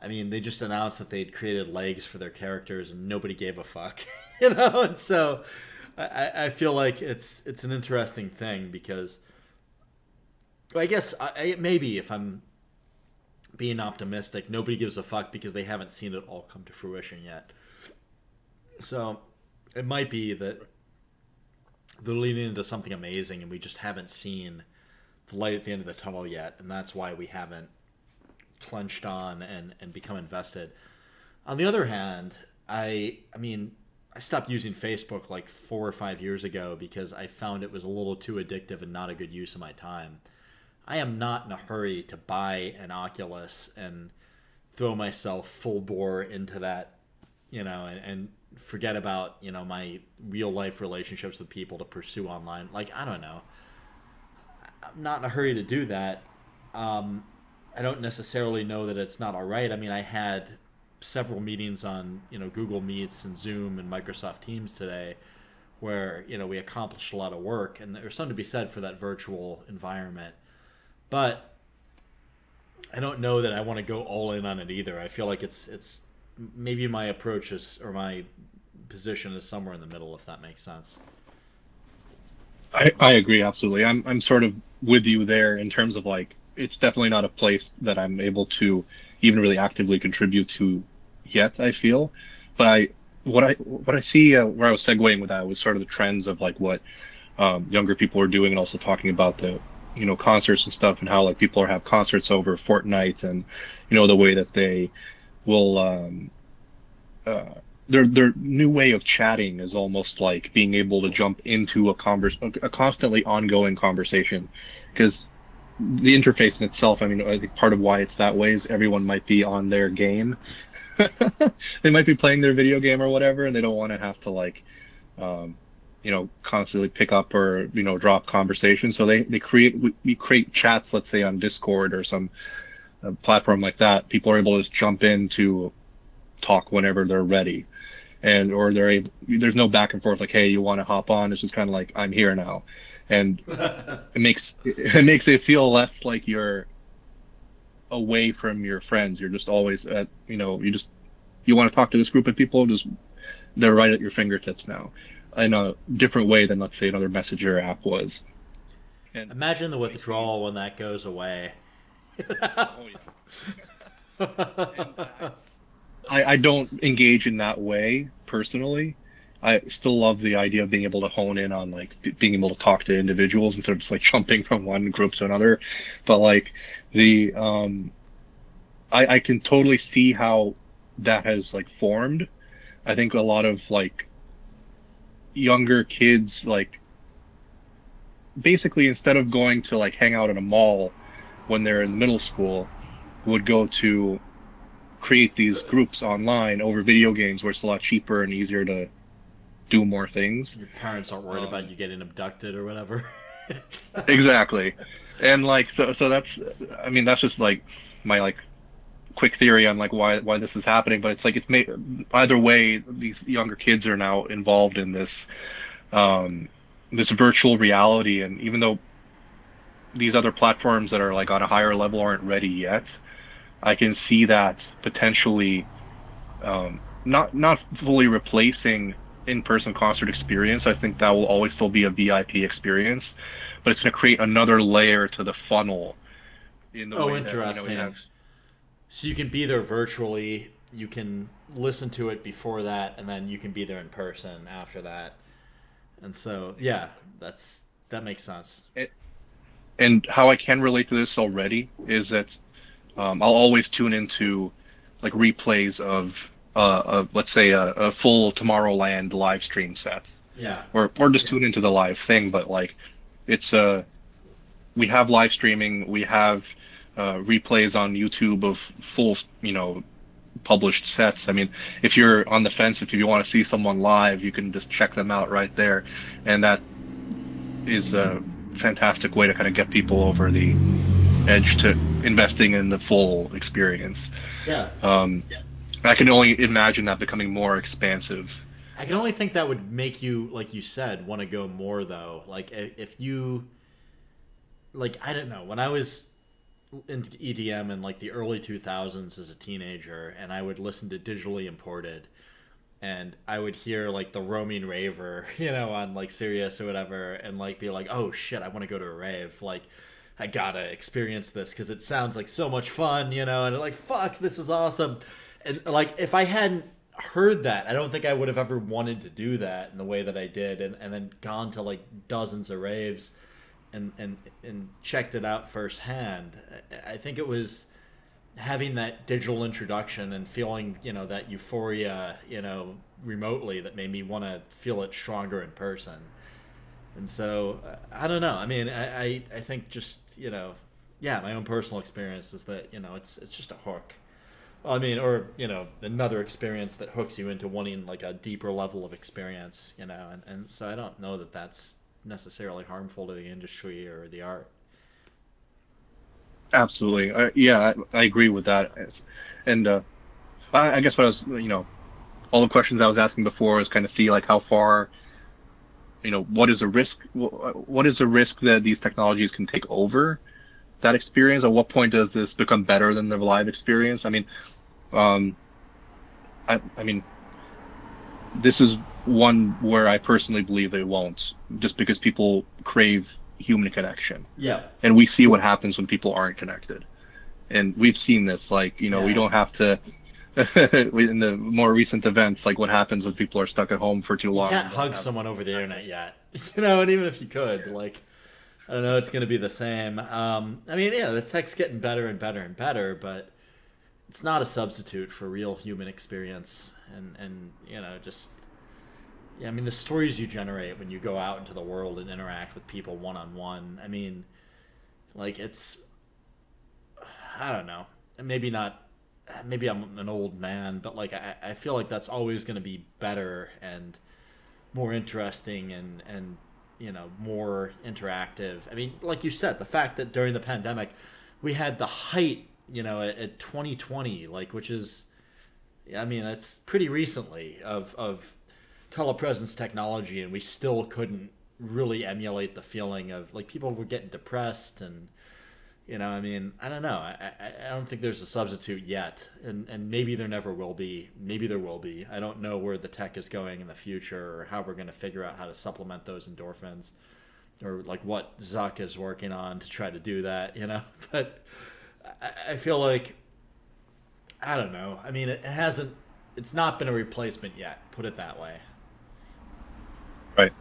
I mean, they just announced that they'd created legs for their characters and nobody gave a fuck, you know. And so I, I feel like it's it's an interesting thing because I guess I, maybe if I'm being optimistic, nobody gives a fuck because they haven't seen it all come to fruition yet. So it might be that they're leading into something amazing and we just haven't seen the light at the end of the tunnel yet, and that's why we haven't clenched on and, and become invested. On the other hand, I I mean I stopped using Facebook like four or five years ago because I found it was a little too addictive and not a good use of my time. I am not in a hurry to buy an Oculus and throw myself full bore into that, you know, and, and forget about, you know, my real life relationships with people to pursue online. Like, I don't know. I'm not in a hurry to do that. Um, I don't necessarily know that it's not all right. I mean, I had several meetings on you know Google Meets and Zoom and Microsoft Teams today, where you know we accomplished a lot of work, and there's something to be said for that virtual environment. But I don't know that I want to go all in on it either. I feel like it's it's maybe my approach is or my position is somewhere in the middle, if that makes sense. I, I agree absolutely. I'm I'm sort of with you there in terms of like it's definitely not a place that I'm able to even really actively contribute to yet. I feel, but I what I what I see uh, where I was segueing with that was sort of the trends of like what um, younger people are doing, and also talking about the you know concerts and stuff, and how like people are have concerts over Fortnite, and you know the way that they will um, uh, their their new way of chatting is almost like being able to jump into a converse a constantly ongoing conversation because the interface in itself i mean i think part of why it's that way is everyone might be on their game they might be playing their video game or whatever and they don't want to have to like um, you know constantly pick up or you know drop conversations. so they they create we, we create chats let's say on discord or some uh, platform like that. People are able to just jump in to talk whenever they're ready. And or they're able, there's no back and forth like hey you want to hop on? It's just kind of like i'm here now. And it makes it makes it feel less like you're away from your friends you're just always at you know you just you want to talk to this group of people just they're right at your fingertips now in a different way than let's say another messenger app was and imagine the withdrawal when that goes away oh, yeah. Uh, I, I don't engage in that way personally. I still love the idea of being able to hone in on like being able to talk to individuals instead of just like jumping from one group to another. But like the um, I I can totally see how that has like formed. I think a lot of like younger kids like basically instead of going to like hang out in a mall when they're in middle school would go to create these groups online over video games where it's a lot cheaper and easier to do more things. Your parents aren't worried um, about you getting abducted or whatever. exactly. And like so so that's I mean that's just like my like quick theory on like why why this is happening, but it's like it's made either way these younger kids are now involved in this um this virtual reality and even though these other platforms that are like on a higher level aren't ready yet, I can see that potentially um, not not fully replacing in-person concert experience. I think that will always still be a VIP experience, but it's going to create another layer to the funnel. In the oh, interesting. That, you know, have... So you can be there virtually. You can listen to it before that, and then you can be there in person after that. And so, yeah, that's that makes sense. It, and how I can relate to this already is that um, I'll always tune into like replays of, uh, of let's say a, a, full Tomorrowland live stream set. Yeah. Or or just tune into the live thing, but like it's a uh, we have live streaming, we have uh, replays on YouTube of full, you know, published sets. I mean, if you're on the fence, if you want to see someone live, you can just check them out right there, and that is a fantastic way to kind of get people over the edge to investing in the full experience. Yeah. Um, yeah. I can only imagine that becoming more expansive. I can only think that would make you, like you said, want to go more though. Like if you, like I don't know, when I was in EDM in like the early 2000s as a teenager, and I would listen to digitally imported, and I would hear like the roaming raver, you know, on like Sirius or whatever, and like be like, oh shit, I want to go to a rave, like I gotta experience this because it sounds like so much fun, you know, and like fuck, this was awesome. And like if I hadn't heard that, I don't think I would have ever wanted to do that in the way that I did, and, and then gone to like dozens of raves, and and and checked it out firsthand. I think it was having that digital introduction and feeling you know that euphoria you know remotely that made me want to feel it stronger in person and so uh, I don't know. I mean, I, I, I think just you know, yeah, my own personal experience is that you know it's it's just a hook. I mean, or you know, another experience that hooks you into wanting like a deeper level of experience, you know, and, and so I don't know that that's necessarily harmful to the industry or the art. Absolutely, yeah, I, I, agree with that, and uh, I, I guess what I was, you know, all the questions I was asking before was kind of see like how far you know what is a risk what is the risk that these technologies can take over that experience? At what point does this become better than the live experience? I mean um i i mean this is one where i personally believe they won't just because people crave human connection yeah and we see what happens when people aren't connected and we've seen this like you know yeah. we don't have to in the more recent events, like what happens when people are stuck at home for too long. You can't hug someone over the internet yet, you know. And even if you could, like, I don't know, it's going to be the same. Um, I mean, yeah, the tech's getting better and better and better, but it's not a substitute for real human experience. and and you know just yeah, I mean the stories you generate when you go out into the world and interact with people one on one. I mean, like it's I don't know, maybe not. Maybe I'm an old man, but like I, I feel like that's always going to be better and more interesting and and you know more interactive. I mean, like you said, the fact that during the pandemic we had the height, you know, at, at 2020, like which is, I mean, it's pretty recently of of telepresence technology, and we still couldn't really emulate the feeling of like people were getting depressed and you know i mean i don't know. I i, I don't think there's a substitute yet and and maybe there never will be. Maybe there will be. I don't know where the tech is going in the future or how we're going to figure out how to supplement those endorphins or like what zuck is working on to try to do that you know? But i, feel like i don't know i mean it hasn't it's not been a replacement yet put it that way Right.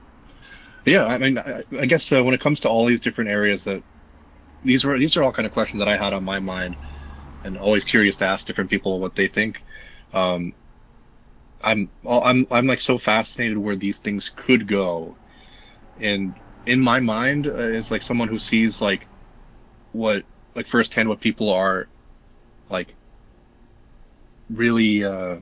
Yeah, I mean, I, I guess uh, when it comes to all these different areas that these were these are all kind of questions that I had on my mind, and always curious to ask different people what they think. Um, I'm I'm I'm like so fascinated where these things could go, and in my mind uh, is like someone who sees like what like firsthand what people are like really uh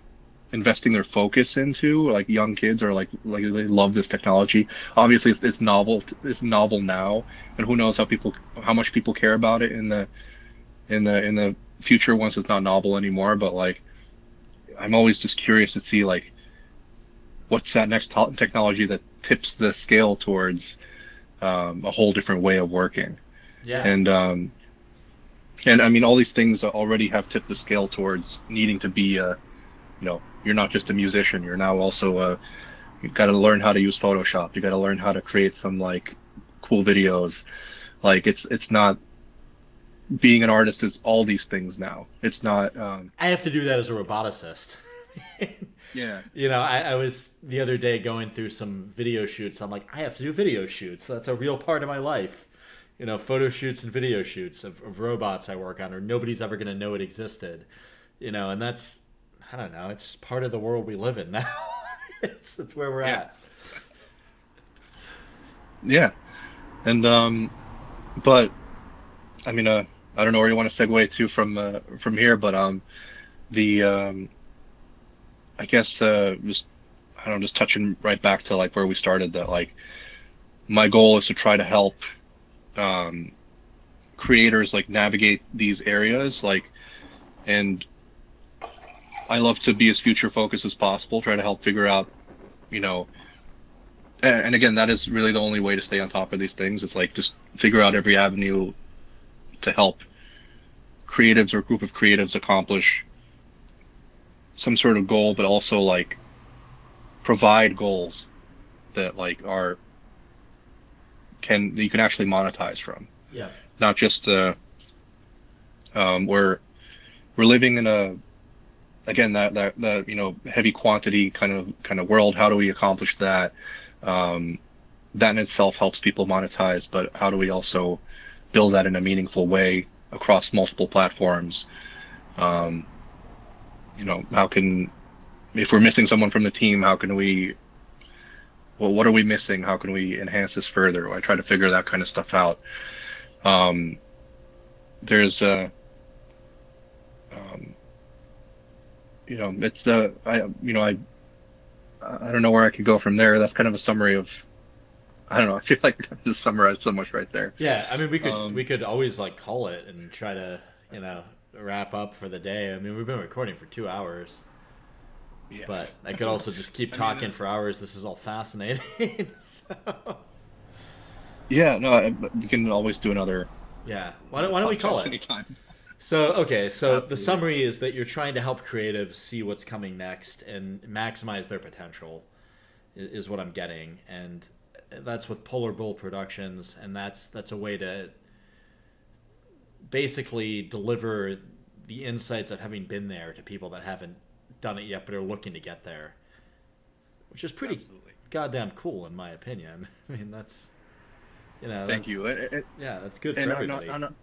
investing their focus into. Like young kids are like like they love this technology. Obviously it's, it's novel it's novel now and who knows how people how much people care about it in the in the in the future once it's not novel anymore. But like i'm always just curious to see like what's that next to- technology that tips the scale towards um, a whole different way of working. Yeah. And um and i mean all these things already have tipped the scale towards needing to be a you know you're not just a musician. You're now also a you've got to learn how to use photoshop. You got to learn how to create some like cool videos. Like it's it's not being an artist is all these things now. It's not um i have to do that as a roboticist. Yeah. You know I, I was the other day going through some video shoots. I'm like i have to do video shoots. That's a real part of my life you know photo shoots and video shoots of, of robots i work on or nobody's ever going to know it existed you know and that's i don't know it's just part of the world we live in now. It's, it's where we're Yeah. at. Yeah. And um but i mean uh i don't know where you want to segue to from uh, from here but um the um i guess uh just i don't know just touching right back to like where we started that like my goal is to try to help um creators like navigate these areas like and i love to be as future focused as possible try to help figure out you know and, and again that is really the only way to stay on top of these things. It's like just figure out every avenue to help creatives or group of creatives accomplish some sort of goal but also like provide goals that like are can that you can actually monetize from. Yeah. Not just uh um we're we're living in a again that that that you know heavy quantity kind of kind of world. How do we accomplish that? Um that in itself helps people monetize but how do we also build that in a meaningful way across multiple platforms? Um you know how can if we're missing someone from the team how can we well what are we missing? How can we enhance this further? I try to figure that kind of stuff out. Um there's uh um you know it's uh i you know i i don't know where i could go from there. That's kind of a summary of i don't know. I feel like i just summarized so much right there. Yeah i mean we could Um, we could always like call it and try to you know wrap up for the day. I mean we've been recording for two hours yeah but I could also just keep I mean, talking uh, for hours. This is all fascinating. so, yeah no we can always do another yeah. Why don't Why don't we call it? anytime So okay. So the summary is that you're trying to help creatives see what's coming next and maximize their potential, is what I'm getting, and that's with Polarbull Productions, and that's that's a way to basically deliver the insights of having been there to people that haven't done it yet but are looking to get there, which is pretty Absolutely. goddamn cool in my opinion. I mean, that's you know, thank you It- it- Yeah, that's good for and on, everybody. on, on,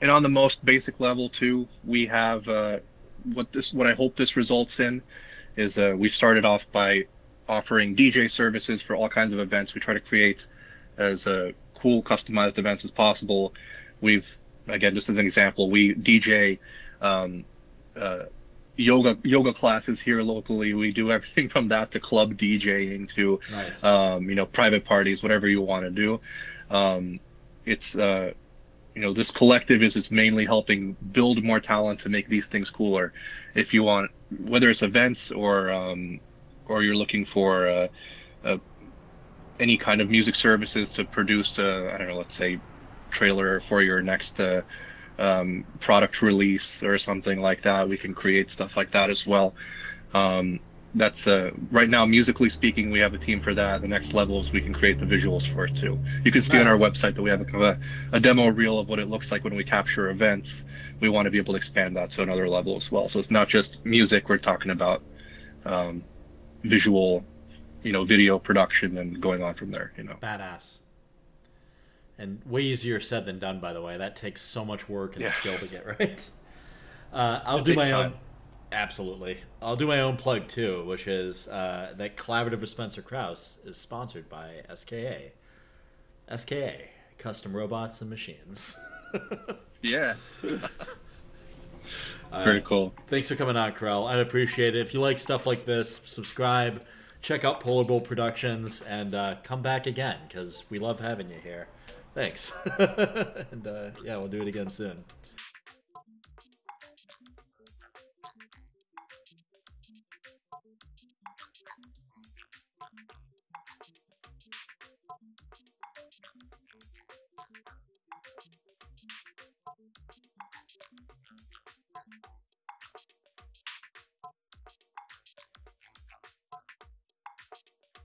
and on the most basic level too we have uh, what this what i hope this results in is uh, we started off by offering DJ services for all kinds of events. We try to create as uh, cool, customized events as possible. We've again, just as an example, we DJ um, uh, yoga yoga classes here locally. We do everything from that to club DJing to Nice. um, you know private parties, whatever you want to do. Um, it's uh, you know this collective is is mainly helping build more talent to make these things cooler. If you want, whether it's events or um, or you're looking for uh, uh, any kind of music services to produce, uh, I don't know, let's say trailer for your next uh, um, product release or something like that, we can create stuff like that as well. Um, that's uh, right now, musically speaking, we have a team for that. The next level is we can create the visuals for it too. You can see on our website that we have a, a demo reel of what it looks like when we capture events. We want to be able to expand that to another level as well. So it's not just music. We're talking about um, visual, you know, video production and going on from there. You know. Badass. And way easier said than done, by the way. That takes so much work and Yeah. skill to get right. Uh, I'll It do my own. Absolutely. I'll do my own plug too, which is uh, that Collaborative with Spencer Krause is sponsored by SKA. SKA, Custom Robots and Machines. Yeah. Uh, Very cool. Thanks for coming on, Karel. I appreciate it. If you like stuff like this, subscribe, check out Polarbull Productions, and uh, come back again because we love having you here. Thanks. and uh, yeah, we'll do it again soon.